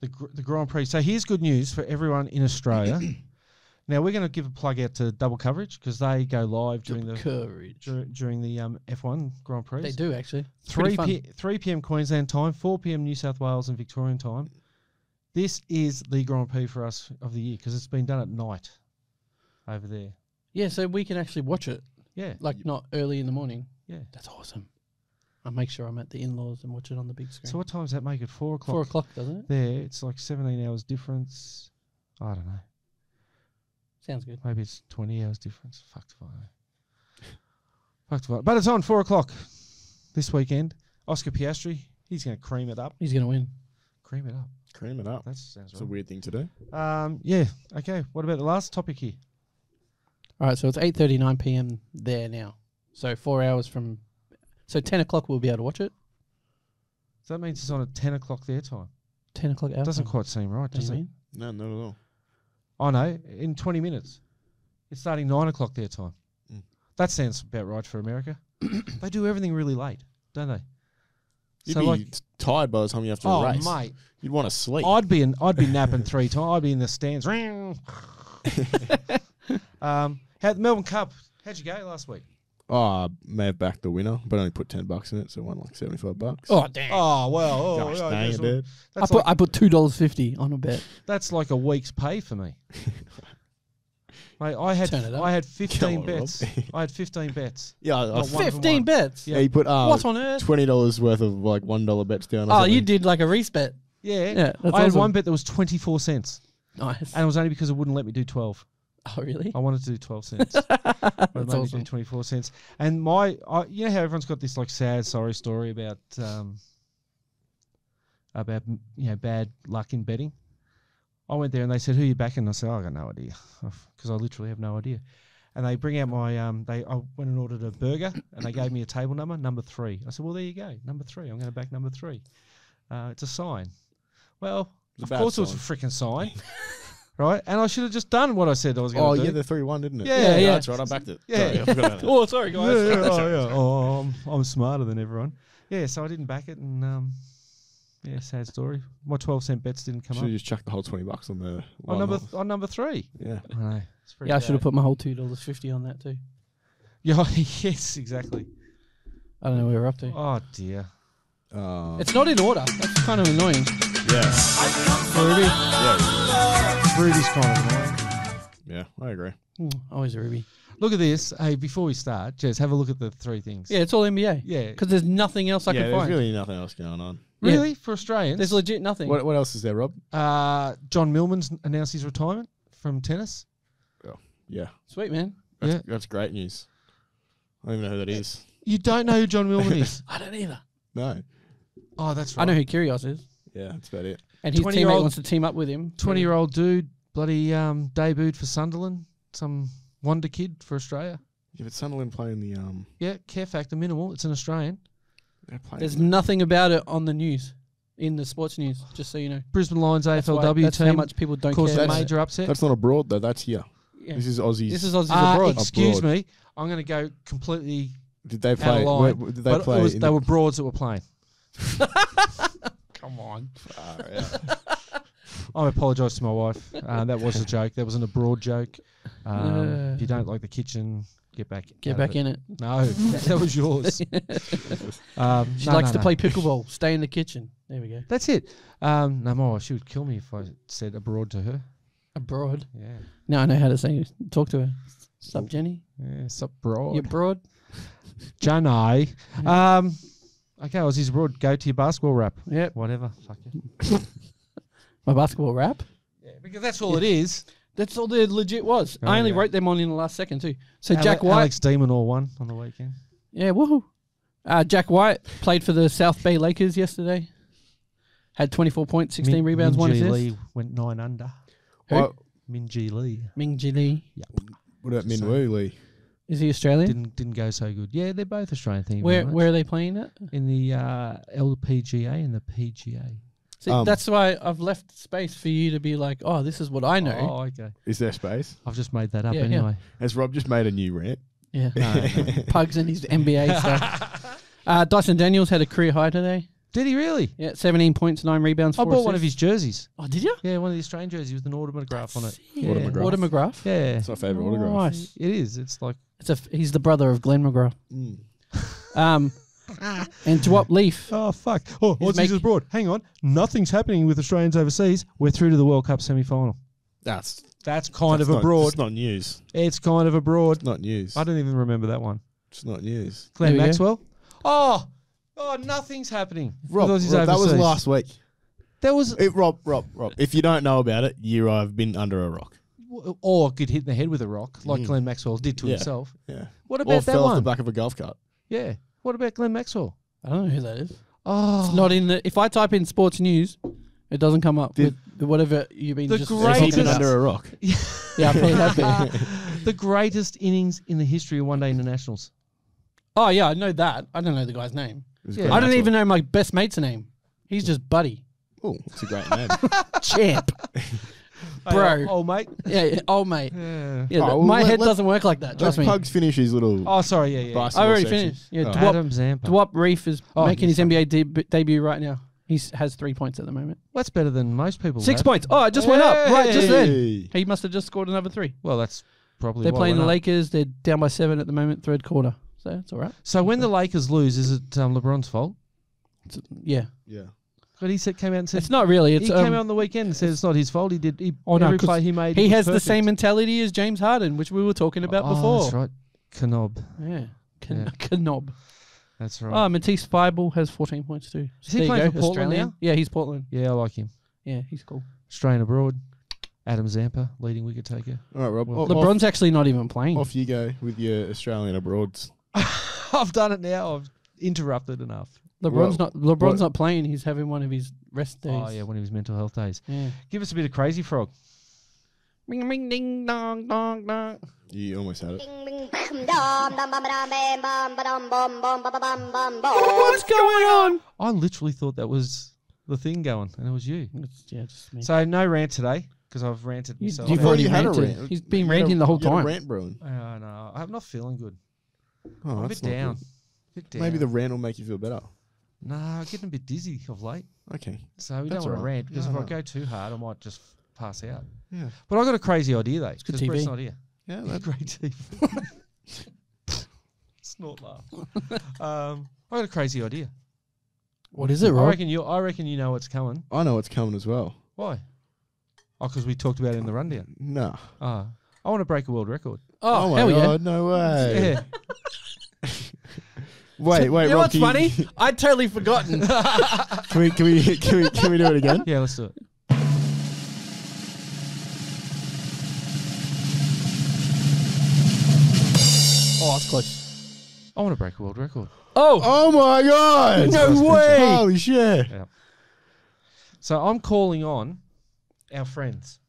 Speaker 3: the the Grand Prix. So here's good news for everyone in Australia. *coughs* now we're going to give a plug out to Double Coverage because they go live during the
Speaker 1: coverage.
Speaker 3: dur- during the um, F1 Grand Prix.
Speaker 1: They do actually. It's
Speaker 3: three p- three p.m. Queensland time, four p.m. New South Wales and Victorian time. This is the Grand Prix for us of the year because it's been done at night over there.
Speaker 1: Yeah, so we can actually watch it,
Speaker 3: Yeah,
Speaker 1: like not early in the morning.
Speaker 3: yeah.
Speaker 1: That's awesome. I'll make sure I'm at the in-laws and watch it on the big screen.
Speaker 3: So what time does that make it? Four o'clock.
Speaker 1: Four o'clock, doesn't it?
Speaker 3: There, it's like seventeen hours difference. I don't know.
Speaker 1: Sounds good.
Speaker 3: Maybe it's 20 hours difference. Fuck if I know. *laughs* Fuck if I But it's on 4 o'clock this weekend. Oscar Piastri, he's going to cream it up.
Speaker 1: He's gonna win.
Speaker 3: Cream it up.
Speaker 2: Cream it up.
Speaker 3: That sounds
Speaker 2: It's a weird thing to do.
Speaker 3: Um, yeah, okay. What about the last topic here?
Speaker 1: All right, so it's eight thirty-nine p.m. there now. So four hours from. So ten o'clock we'll be able to watch it.
Speaker 3: So that means it's on at 10 o'clock their time.
Speaker 1: Ten o'clock our
Speaker 3: Doesn't
Speaker 1: time.
Speaker 3: quite seem right,
Speaker 1: What do
Speaker 3: does
Speaker 1: you
Speaker 3: it?
Speaker 1: mean?
Speaker 2: No, not at all.
Speaker 3: Oh, no, in 20 minutes. It's starting 9 o'clock their time.
Speaker 2: Mm.
Speaker 3: That sounds about right for America. *coughs* they do everything really late, don't they?
Speaker 2: You'd
Speaker 3: So,
Speaker 2: be
Speaker 3: like-
Speaker 2: tired by the time you have to
Speaker 3: Oh,
Speaker 2: race.
Speaker 3: mate.
Speaker 2: You'd want to sleep.
Speaker 3: I'd be in, I'd be napping *laughs* three times. I'd be in the stands. *laughs* *laughs* um, how the Melbourne Cup? How'd you go last week?
Speaker 2: Oh, I may have backed the winner, but only put ten bucks in it, so I won like seventy five bucks.
Speaker 1: Oh damn!
Speaker 3: Oh well, oh,
Speaker 2: Gosh,
Speaker 3: yeah,
Speaker 2: dang
Speaker 3: that's,
Speaker 2: it, dude.
Speaker 1: I
Speaker 3: that's
Speaker 1: put
Speaker 3: like,
Speaker 1: I put two dollars fifty on a bet.
Speaker 3: that's like a week's pay for me. *laughs* Mate, I had
Speaker 1: Turn it up.
Speaker 3: I had 15
Speaker 2: on, Rob.
Speaker 3: bets. I had 15 bets. *laughs*
Speaker 2: Yeah, I, I,
Speaker 3: Not one for
Speaker 1: Fifteen
Speaker 3: one.
Speaker 1: bets.
Speaker 2: yeah. You put uh,
Speaker 1: What on earth?
Speaker 2: twenty dollars worth of like one dollar bets down. or
Speaker 1: Oh, you
Speaker 2: something.
Speaker 1: did like a Reese bet.
Speaker 3: Yeah.
Speaker 1: Yeah, that's
Speaker 3: I had
Speaker 1: awesome.
Speaker 3: one bet that was 24 cents.
Speaker 1: Nice.
Speaker 3: And it was only because it wouldn't let me do 12. *laughs*
Speaker 1: Oh, really?
Speaker 3: I wanted to do 12 cents. *laughs* but it
Speaker 1: That's
Speaker 3: made me do 24 cents. And my, I, you know how everyone's got this like sad, sorry story about, um, about you know bad luck in betting. I went there and they said, "Who are you backing?" I said, "I got no idea," *laughs* because I literally have no idea. And they bring out my, um, they I went and ordered a burger and they gave me a table number, number three. I said, "Well, there you go, number three. I'm going to back number three. Uh, it's a sign." Well,
Speaker 2: It's
Speaker 3: of
Speaker 2: bad
Speaker 3: course it was a freaking sign, right? And I should have just done what I said I was going
Speaker 2: Oh
Speaker 3: to do.
Speaker 2: yeah, the three one, didn't it?
Speaker 3: Yeah,
Speaker 1: yeah.
Speaker 2: That's right. I backed it.
Speaker 3: Yeah.
Speaker 2: Sorry, I forgot about that. *laughs*
Speaker 1: Oh, sorry, guys.
Speaker 3: Yeah, yeah, oh, yeah. *laughs* Oh, I'm, I'm smarter than everyone. Yeah, so I didn't back it, and um, yeah, sad story. My 12 cent bets didn't come
Speaker 2: Should have
Speaker 3: up.
Speaker 2: just chucked the whole twenty bucks on the
Speaker 3: On number, th- on number three.
Speaker 2: Yeah.
Speaker 3: I know. It's pretty
Speaker 1: Yeah, I should have put my whole two dollars fifty on that too. *laughs*
Speaker 3: Yeah, yes, exactly.
Speaker 1: I don't know where we're up to.
Speaker 3: Oh dear.
Speaker 2: Uh,
Speaker 1: It's not in order. That's kind of annoying.
Speaker 2: yeah.
Speaker 1: Ruby.
Speaker 2: Yeah.
Speaker 3: Ruby's kind of annoying.
Speaker 2: Yeah. I agree.
Speaker 1: Mm, always a Ruby.
Speaker 3: Look at this. Hey, before we start, Jez, have a look at the three things.
Speaker 1: Yeah, it's all NBA.
Speaker 3: Yeah.
Speaker 1: Because there's nothing else I
Speaker 2: yeah.
Speaker 1: can
Speaker 2: There's
Speaker 1: find.
Speaker 2: really nothing else going on.
Speaker 1: Yeah.
Speaker 3: Really? For Australians?
Speaker 1: There's legit nothing.
Speaker 2: What What else is there, Rob?
Speaker 3: uh, John Millman's announced his retirement from tennis.
Speaker 2: Yeah.
Speaker 1: Sweet man.
Speaker 2: That's,
Speaker 3: Yeah.
Speaker 2: that's great news. I don't even know who that is.
Speaker 3: You don't know who John Millman is? *laughs*
Speaker 1: I don't either.
Speaker 2: No.
Speaker 3: Oh, that's right.
Speaker 1: I know who Kyrgios is,
Speaker 2: Yeah, that's about it.
Speaker 1: And his teammate
Speaker 3: old-
Speaker 1: wants to team up with him.
Speaker 3: 20 year old dude, bloody um, debuted for Sunderland, some wonder kid for Australia.
Speaker 2: Yeah, but Sunderland playing the um.
Speaker 3: Yeah, care factor minimal. It's an Australian.
Speaker 2: They're playing.
Speaker 1: There's nothing about it on the news, in the sports news. Just so you know,
Speaker 3: Brisbane Lions
Speaker 1: That's why-
Speaker 3: AFLW
Speaker 1: that's
Speaker 3: team
Speaker 1: how much people don't
Speaker 3: caused
Speaker 1: care.
Speaker 3: a
Speaker 1: about it.
Speaker 3: major upset.
Speaker 2: that's not abroad though. That's here.
Speaker 1: Yeah.
Speaker 2: This is Aussies.
Speaker 1: This is Aussies
Speaker 3: Uh,
Speaker 1: abroad.
Speaker 3: excuse
Speaker 2: Abroad.
Speaker 3: me. I'm going to go completely
Speaker 2: Did they
Speaker 3: out
Speaker 2: play?
Speaker 3: of line.
Speaker 2: where- where did they
Speaker 3: but
Speaker 2: play?
Speaker 3: was,
Speaker 2: in
Speaker 3: they were broads that were playing. *laughs*
Speaker 1: Come on.
Speaker 2: Far *laughs* out.
Speaker 3: I apologise to my wife. Uh, that was a *laughs* joke. That wasn't a broad joke. Um,
Speaker 1: Uh.
Speaker 3: if you don't like the kitchen, get back.
Speaker 1: Get back in it.
Speaker 3: No, that, *laughs* that was yours. um,
Speaker 1: She
Speaker 3: no,
Speaker 1: likes
Speaker 3: no,
Speaker 1: to
Speaker 3: no.
Speaker 1: play pickleball. Stay in the kitchen. There we go.
Speaker 3: That's it. Um, no more. She would kill me if I said abroad to her.
Speaker 1: Abroad.
Speaker 3: Yeah.
Speaker 1: Now I know how to say. it. Talk to her. Sup, Jenny?
Speaker 3: Yeah, sup broad.
Speaker 1: You broad?
Speaker 3: Janai. Um, okay, Aussies abroad. Go to your basketball rap.
Speaker 1: Yep.
Speaker 3: Whatever. Fuck it. *laughs*
Speaker 1: My basketball rap.
Speaker 3: Yeah, because that's all it is.
Speaker 1: That's all there legit was.
Speaker 3: Oh,
Speaker 1: I only
Speaker 3: yeah.
Speaker 1: wrote them on in the last second too. So
Speaker 3: Ale-
Speaker 1: Jack White.
Speaker 3: Alex de Minaur all won on the weekend.
Speaker 1: Yeah, woohoo. Uh, Jack White played for the South Bay Lakers yesterday. Had 24 points, 16
Speaker 3: Min-
Speaker 1: rebounds, one
Speaker 3: Minjee
Speaker 1: assist.
Speaker 3: Lee went nine under.
Speaker 1: Who?
Speaker 2: What,
Speaker 3: Minjee Lee
Speaker 1: Ming Ji Lee.
Speaker 2: what about
Speaker 3: Just
Speaker 2: Minwoo Lee?
Speaker 1: Is he Australian?
Speaker 3: didn't didn't go so good. Yeah, they're both Australian. Thank you
Speaker 1: Where
Speaker 3: very much.
Speaker 1: where are they playing at?
Speaker 3: in the uh, LPGA and the PGA.
Speaker 1: See,
Speaker 2: Um,
Speaker 1: that's why I've left space for you to be like, oh, this is what I know.
Speaker 3: Oh, okay.
Speaker 2: Is there space?
Speaker 3: I've just made that up
Speaker 1: Yeah, yeah.
Speaker 3: anyway.
Speaker 2: Has Rob just made a new rant?
Speaker 1: Yeah. *laughs* Pugs and his NBA stuff. *laughs* Uh, Dyson Daniels had a career high today.
Speaker 3: Did he really?
Speaker 1: Yeah, 17 points, nine rebounds.
Speaker 3: I
Speaker 1: four
Speaker 3: bought one of his jerseys.
Speaker 1: Oh, did you?
Speaker 3: Yeah, one of the Australian jerseys with an autograph on it. Yeah.
Speaker 2: Autograph.
Speaker 1: Water McGrath.
Speaker 3: Yeah.
Speaker 2: It's my favourite autograph.
Speaker 1: Nice.
Speaker 3: It is. It's like
Speaker 1: It's a f- he's the brother of Glenn McGrath.
Speaker 2: Mm.
Speaker 1: Um, *laughs* and Duop Reath.
Speaker 3: Oh fuck! Oh,
Speaker 1: He's
Speaker 3: Aussies
Speaker 1: make-
Speaker 3: abroad. Hang on, nothing's happening with Australians overseas. We're through to the World Cup semi-final.
Speaker 2: That's
Speaker 3: That's kind
Speaker 2: that's
Speaker 3: of
Speaker 2: not,
Speaker 3: abroad.
Speaker 2: It's not news.
Speaker 3: It's kind of abroad.
Speaker 2: It's not news.
Speaker 3: I don't even remember that one.
Speaker 2: It's not news.
Speaker 3: Glenn
Speaker 1: There we go.
Speaker 3: Maxwell. Oh, oh, nothing's happening.
Speaker 2: Rob,
Speaker 3: Aussies
Speaker 2: Rob, that was last week.
Speaker 3: That was,
Speaker 2: It, Rob, Rob, Rob. If you don't know about it, you I've been under a rock.
Speaker 3: or get hit in the head with a rock, like
Speaker 2: Mm.
Speaker 3: Glenn Maxwell did to
Speaker 2: Yeah.
Speaker 3: himself.
Speaker 2: Yeah.
Speaker 3: What
Speaker 2: Or
Speaker 3: about that
Speaker 2: fell off the
Speaker 3: one?
Speaker 2: back of a golf cart.
Speaker 3: Yeah. What about Glenn Maxwell?
Speaker 1: I don't know who that is.
Speaker 3: Oh,
Speaker 1: It's not in the. If I type in sports news, it doesn't come up
Speaker 2: Did-
Speaker 1: with whatever you've been
Speaker 3: The
Speaker 1: just
Speaker 2: Has
Speaker 3: greatest-
Speaker 2: he been
Speaker 1: about.
Speaker 2: under a rock? *laughs*
Speaker 1: Yeah, I probably have been. *laughs*
Speaker 3: the greatest innings in the history of one-day internationals.
Speaker 1: Oh yeah, I know that. I don't know the guy's name.
Speaker 2: It was
Speaker 3: Yeah.
Speaker 1: I don't even know my best mate's name. He's just Buddy.
Speaker 2: Oh, it's a great name. *laughs*
Speaker 1: Champ. *laughs* Bro.
Speaker 3: Oh, mate.
Speaker 1: Yeah, yeah, old mate.
Speaker 3: Yeah.
Speaker 1: Yeah,
Speaker 2: Oh,
Speaker 1: th-
Speaker 2: well,
Speaker 1: my
Speaker 2: let-
Speaker 1: head
Speaker 2: let-
Speaker 1: doesn't work like that.
Speaker 2: Let
Speaker 1: me.
Speaker 2: Pugs finish his little
Speaker 3: Oh, sorry. Yeah, yeah.
Speaker 1: I
Speaker 2: basketball
Speaker 1: already
Speaker 2: section.
Speaker 1: finished. Yeah,
Speaker 2: Oh.
Speaker 1: Duop,
Speaker 3: Adam Zampa.
Speaker 1: Duop Reath is
Speaker 3: Oh,
Speaker 1: making his
Speaker 3: he's
Speaker 1: NBA deb- debut right now. He has three points at the moment.
Speaker 3: That's better than most people.
Speaker 1: Six
Speaker 3: have.
Speaker 1: points. Oh, it just went up right just then.
Speaker 2: Hey.
Speaker 1: He must have just scored another three.
Speaker 3: Well, that's probably.
Speaker 1: They're
Speaker 3: why
Speaker 1: playing
Speaker 3: we're
Speaker 1: the
Speaker 3: not.
Speaker 1: Lakers. They're down by seven at the moment, third quarter. So it's all right.
Speaker 3: So when the Lakers lose, is it um, LeBron's fault?
Speaker 1: It's- yeah.
Speaker 2: Yeah.
Speaker 3: But he said came out and said
Speaker 1: It's not really. It's
Speaker 3: he
Speaker 1: um,
Speaker 3: came out on the weekend and said it's not his fault. He did. He,
Speaker 1: Oh, no,
Speaker 3: every
Speaker 1: 'cause
Speaker 3: play he made.
Speaker 1: he
Speaker 3: was
Speaker 1: has the same mentality as James Harden, which we were talking about
Speaker 3: oh,
Speaker 1: before.
Speaker 3: That's right. Knob.
Speaker 1: Yeah. Can,
Speaker 3: Yeah. *laughs*
Speaker 1: Knob.
Speaker 3: That's right.
Speaker 1: Oh, Matisse Thybulle has 14 points too.
Speaker 3: Is he
Speaker 1: There you
Speaker 3: playing
Speaker 1: go,
Speaker 3: for Portland
Speaker 1: Australian.
Speaker 3: now?
Speaker 1: Yeah, he's Portland.
Speaker 3: yeah, I like him.
Speaker 1: Yeah, he's cool.
Speaker 3: Australian abroad. Adam Zampa, leading wicket taker.
Speaker 2: All right, Rob.
Speaker 3: Well,
Speaker 2: off-
Speaker 1: LeBron's actually not even playing.
Speaker 2: Off you go with your Australian abroads. *laughs*
Speaker 3: I've done it now. I've interrupted enough.
Speaker 1: LeBron's
Speaker 2: Well,
Speaker 1: not LeBron's
Speaker 2: what-
Speaker 1: not playing. He's having one of his rest oh, days.
Speaker 3: Oh yeah, one of his mental health days.
Speaker 1: Yeah.
Speaker 3: Give us a bit of crazy frog.
Speaker 1: Ring ring ding dong dong dong.
Speaker 2: You almost had it.
Speaker 1: What's going on?
Speaker 3: I literally thought that was the thing going, and it was you.
Speaker 1: It's, yeah, just me.
Speaker 3: So no rant today because I've ranted
Speaker 1: You-
Speaker 3: myself.
Speaker 1: you've
Speaker 2: thought
Speaker 1: already
Speaker 2: you had a
Speaker 1: ranted.
Speaker 2: rant.
Speaker 1: He's been
Speaker 2: You had a-
Speaker 1: ranting the whole
Speaker 2: you had a
Speaker 1: time.
Speaker 2: rant brewing.
Speaker 3: Oh uh, no, I'm not feeling good.
Speaker 2: Oh,
Speaker 3: I'm a
Speaker 2: that's
Speaker 3: bit
Speaker 2: not
Speaker 3: down.
Speaker 2: good.
Speaker 3: Bit down.
Speaker 2: Maybe the rant will make you feel better.
Speaker 3: Nah, I'm getting a bit dizzy of late.
Speaker 2: Okay.
Speaker 3: So we
Speaker 2: That's
Speaker 3: don't want to rant because
Speaker 2: No,
Speaker 3: if I go too hard, I might just pass out.
Speaker 2: Yeah.
Speaker 3: But I got a crazy idea though.
Speaker 1: good
Speaker 3: because Brett's
Speaker 1: TV.
Speaker 3: not here.
Speaker 2: Yeah. *laughs*
Speaker 3: That's
Speaker 2: That,
Speaker 3: great TV. *laughs* Snort laugh. *laughs* um, I got a crazy idea.
Speaker 1: What is it,
Speaker 3: I
Speaker 1: Rob?
Speaker 3: reckon you. I reckon you know what's coming.
Speaker 2: I know what's coming as well.
Speaker 3: Why? Oh, because we talked about it in the rundown.
Speaker 2: Nah.
Speaker 3: Ah, I want to break a world record.
Speaker 1: Oh, oh,
Speaker 2: my
Speaker 1: hell yeah.
Speaker 2: god, no way.
Speaker 3: Yeah. *laughs*
Speaker 2: Wait, wait,
Speaker 1: you know
Speaker 2: Rob,
Speaker 1: what's
Speaker 2: can
Speaker 1: funny? *laughs* I'd totally forgotten. *laughs*
Speaker 2: can we can we can we can we do it again?
Speaker 3: yeah, let's do it.
Speaker 1: oh, that's close.
Speaker 3: I want to break a world record.
Speaker 1: Oh,
Speaker 2: Oh my god!
Speaker 1: No way!
Speaker 2: Holy shit!
Speaker 3: So I'm calling on our friends,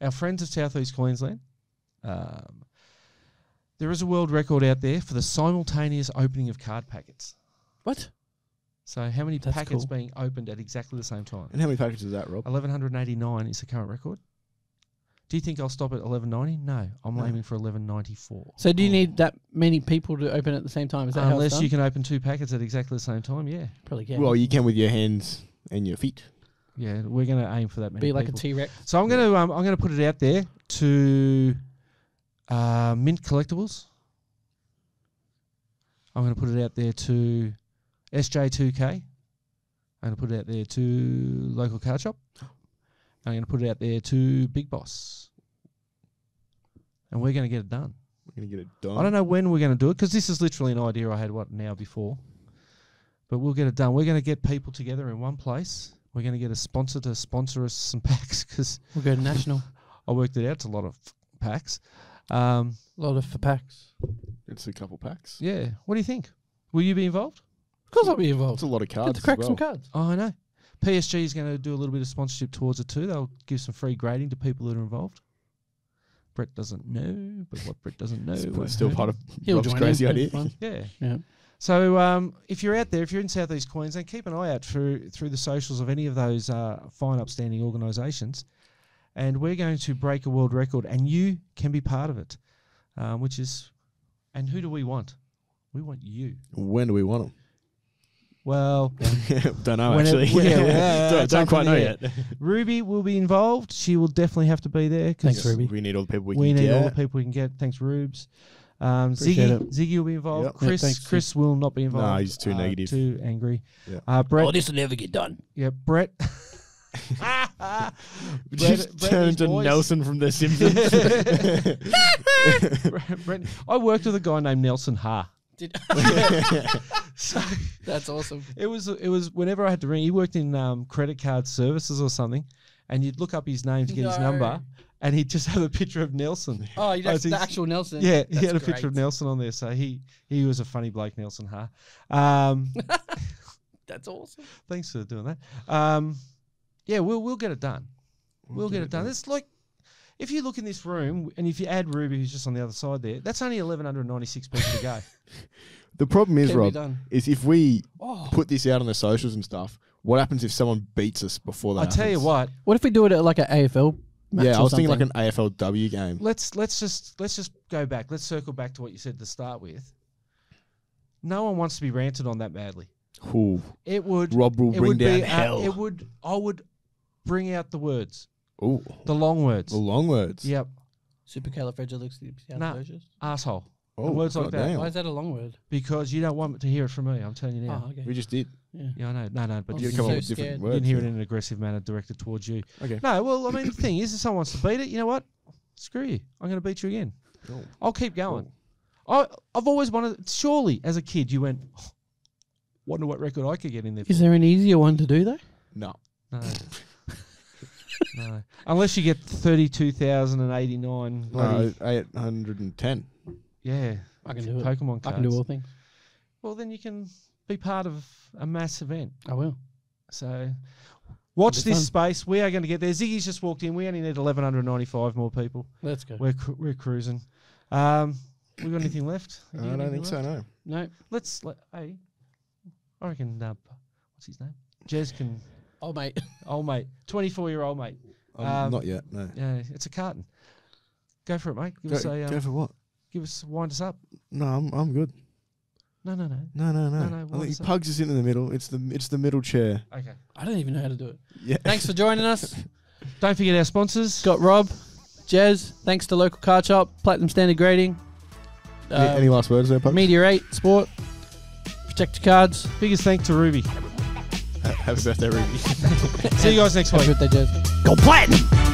Speaker 3: our friends of Southeast Queensland. Um, there is a world record out there for the simultaneous opening of card packets.
Speaker 1: what?
Speaker 3: So how many
Speaker 1: That's
Speaker 3: packets
Speaker 1: cool.
Speaker 3: being opened at exactly the same time?
Speaker 2: And how many packets is that, Rob?
Speaker 3: 1189 is the current record. Do you think I'll stop at 1190? No, I'm
Speaker 2: No.
Speaker 3: aiming for 1194.
Speaker 1: So do you need that many people to open at the same time? Is that
Speaker 3: Unless
Speaker 1: done?
Speaker 3: you can open two packets at exactly the same time, yeah.
Speaker 1: probably can.
Speaker 2: Well, you can with your hands and your feet.
Speaker 3: Yeah, we're going to aim for that many
Speaker 1: be like
Speaker 3: people.
Speaker 1: a T Rex.
Speaker 3: So I'm going to um, I'm going to put it out there to uh, Mint Collectibles. I'm going to put it out there to SJ2K. I'm going to put it out there to local card shop. I'm going to put it out there to Big Boss. And we're going to get it done.
Speaker 2: We're gonna get it done.
Speaker 3: I don't know when we're going to do it because this is literally an idea I had what now before. But we'll get it done. We're going to get people together in one place. We're going to get a sponsor to sponsor us some *laughs* packs because
Speaker 1: We'll go to national. *laughs*
Speaker 3: I worked it out. It's a lot of packs. Um,
Speaker 1: A lot of for packs.
Speaker 2: It's a couple packs.
Speaker 3: yeah. What do you think? Will you be involved?
Speaker 1: Of course, I'll be involved.
Speaker 2: It's a lot of cards.
Speaker 1: Get
Speaker 2: cards.
Speaker 1: to crack
Speaker 2: as
Speaker 1: some cards.
Speaker 3: Oh, I know. PSG is going to do a little bit of sponsorship towards it too. They'll give some free grading to people that are involved. Brett doesn't know, but what Brett doesn't know,
Speaker 2: It's
Speaker 3: I
Speaker 2: still part of
Speaker 1: He'll
Speaker 2: Rob's crazy
Speaker 1: in.
Speaker 2: idea.
Speaker 3: Yeah.
Speaker 1: Yeah.
Speaker 3: So um, if you're out there, if you're in Southeast Queensland, keep an eye out through through the socials of any of those uh, fine, upstanding organisations, and we're going to break a world record, and you can be part of it, um, which is, and who do we want? We want you.
Speaker 2: When do we want them? Well, *laughs* don't know
Speaker 3: When it-
Speaker 2: actually. *laughs*
Speaker 3: yeah, *laughs* yeah,
Speaker 2: don't don't quite know
Speaker 3: the
Speaker 2: yet.
Speaker 3: Ruby will be involved. She will definitely have to be there
Speaker 1: Thanks,
Speaker 3: because
Speaker 1: Ruby.
Speaker 2: We need all the people we,
Speaker 3: we
Speaker 2: can get.
Speaker 3: We need all the people we can get. Thanks, Rubes. Um,
Speaker 1: Appreciate
Speaker 3: Ziggy,
Speaker 1: it.
Speaker 3: Ziggy will be involved.
Speaker 2: Yep.
Speaker 3: Chris,
Speaker 1: thanks,
Speaker 3: Chris will not be involved.
Speaker 2: Nah, he's too
Speaker 3: uh,
Speaker 2: negative.
Speaker 3: Too angry.
Speaker 2: Yeah.
Speaker 3: Uh, Brett.
Speaker 1: Oh, this will never get done.
Speaker 3: Yeah, Brett. *laughs*
Speaker 2: Just
Speaker 3: Brett- Brett
Speaker 2: turn
Speaker 3: and his
Speaker 2: to
Speaker 3: boys.
Speaker 2: Nelson from The Simpsons. *laughs*
Speaker 3: Brett- Brett- I worked with a guy named Nelson Ha.
Speaker 1: Did
Speaker 3: So *laughs*
Speaker 1: That's awesome.
Speaker 3: it was it was whenever I had to ring. He worked in um, credit card services or something, and you'd look up his name to get his number, and he'd just have a picture of Nelson.
Speaker 1: Oh,
Speaker 3: you
Speaker 1: that's
Speaker 3: so
Speaker 1: the actual Nelson.
Speaker 3: Yeah, he had a picture of. Nelson on there, so he he was a funny bloke, Nelson Ha. Um,
Speaker 1: That's awesome.
Speaker 3: thanks for doing that. Um, yeah, we'll we'll get it done. We'll, get it done. It's like if you look in this room and if you add Ruby, who's just on the other side there, that's only eleven hundred ninety six people to go. *laughs*
Speaker 2: the problem is,
Speaker 1: Can
Speaker 2: Rob,
Speaker 1: done.
Speaker 2: is if we
Speaker 1: Oh,
Speaker 2: put this out on the socials and stuff, what happens if someone beats us before that
Speaker 3: I tell you what,
Speaker 1: what if we do it at like an AFL match
Speaker 2: Yeah, I
Speaker 1: or
Speaker 2: was thinking like an AFLW game.
Speaker 3: let's let's just let's just go back. Let's circle back to what you said to start with. No one wants to be ranted on that badly.
Speaker 2: Ooh,
Speaker 3: It would
Speaker 2: Rob will
Speaker 3: it
Speaker 2: bring down
Speaker 3: be uh,
Speaker 2: hell.
Speaker 3: it would I would bring out the words,
Speaker 2: Ooh,
Speaker 3: the long words.
Speaker 2: the long words.
Speaker 3: Yep,
Speaker 1: Supercalifragilisticexpialidocious.
Speaker 3: asshole.
Speaker 2: Oh,
Speaker 3: words like that.
Speaker 2: goddamn.
Speaker 1: Why is that a long word?
Speaker 3: because you don't want to hear it from me. I'm telling you now.
Speaker 1: Oh, okay.
Speaker 2: We just did.
Speaker 1: Yeah.
Speaker 3: Yeah, I know. No, no, but
Speaker 1: I'm
Speaker 3: you
Speaker 2: You
Speaker 3: didn't
Speaker 2: come
Speaker 1: so
Speaker 2: up with different
Speaker 1: scared.
Speaker 2: words.
Speaker 3: didn't hear it in an aggressive manner directed towards you.
Speaker 2: Okay.
Speaker 3: No, well, I mean, the thing is, if someone wants to beat it, you know what? Screw you. I'm going to beat you again.
Speaker 2: Cool.
Speaker 3: I'll keep going. I, I've always wanted. Surely, as a kid, you went. "Oh, wonder what record I could get in there.
Speaker 1: Is there an easier one to do though?
Speaker 2: No.
Speaker 3: No. *laughs* no. Unless you get 32,089.
Speaker 2: No, 810.
Speaker 3: yeah.
Speaker 1: I can do it.
Speaker 3: Pokemon cards.
Speaker 1: I can do all things.
Speaker 3: Well, then you can be part of a mass event.
Speaker 1: I will.
Speaker 3: So watch this
Speaker 1: fun.
Speaker 3: space. We are going to get there. Ziggy's just walked in. We only need 1,195 more people.
Speaker 1: Let's go.
Speaker 3: We're, cru- we're cruising. Um, we got anything left?
Speaker 2: I
Speaker 3: You got
Speaker 2: don't
Speaker 3: anything
Speaker 2: think so, no.
Speaker 1: No.
Speaker 3: Let's, let, hey, I reckon, uh, what's his name? Jez can,
Speaker 1: Oh mate.
Speaker 3: old mate, 24 *laughs* year old mate.
Speaker 2: Um,
Speaker 3: Um,
Speaker 2: not yet, no.
Speaker 3: Yeah, it's a carton. Go for it, mate. Give
Speaker 2: Go,
Speaker 3: us a, um,
Speaker 2: go for what?
Speaker 3: give us, wind us up.
Speaker 2: No, I'm, I'm good.
Speaker 3: No, no, no.
Speaker 2: No, no, no.
Speaker 3: No, no,
Speaker 2: I think
Speaker 3: is that?
Speaker 2: Pugs is in the middle. It's the it's the middle chair.
Speaker 3: Okay.
Speaker 1: I don't even know how to do it.
Speaker 2: Yeah.
Speaker 1: Thanks for joining us. *laughs*
Speaker 3: Don't forget our sponsors.
Speaker 1: Scott Rob, Jez, thanks to local car shop, Platinum Standard Grading,
Speaker 2: Any,
Speaker 1: um,
Speaker 2: any last words there, Pugs?
Speaker 1: Meteor 8 Sport, Protect your cards.
Speaker 3: Biggest thank to Ruby.
Speaker 2: Ha- Happy birthday, Ruby. *laughs*
Speaker 3: See you guys next
Speaker 1: Happy
Speaker 3: week.
Speaker 1: birthday, Jez. Go Platinum!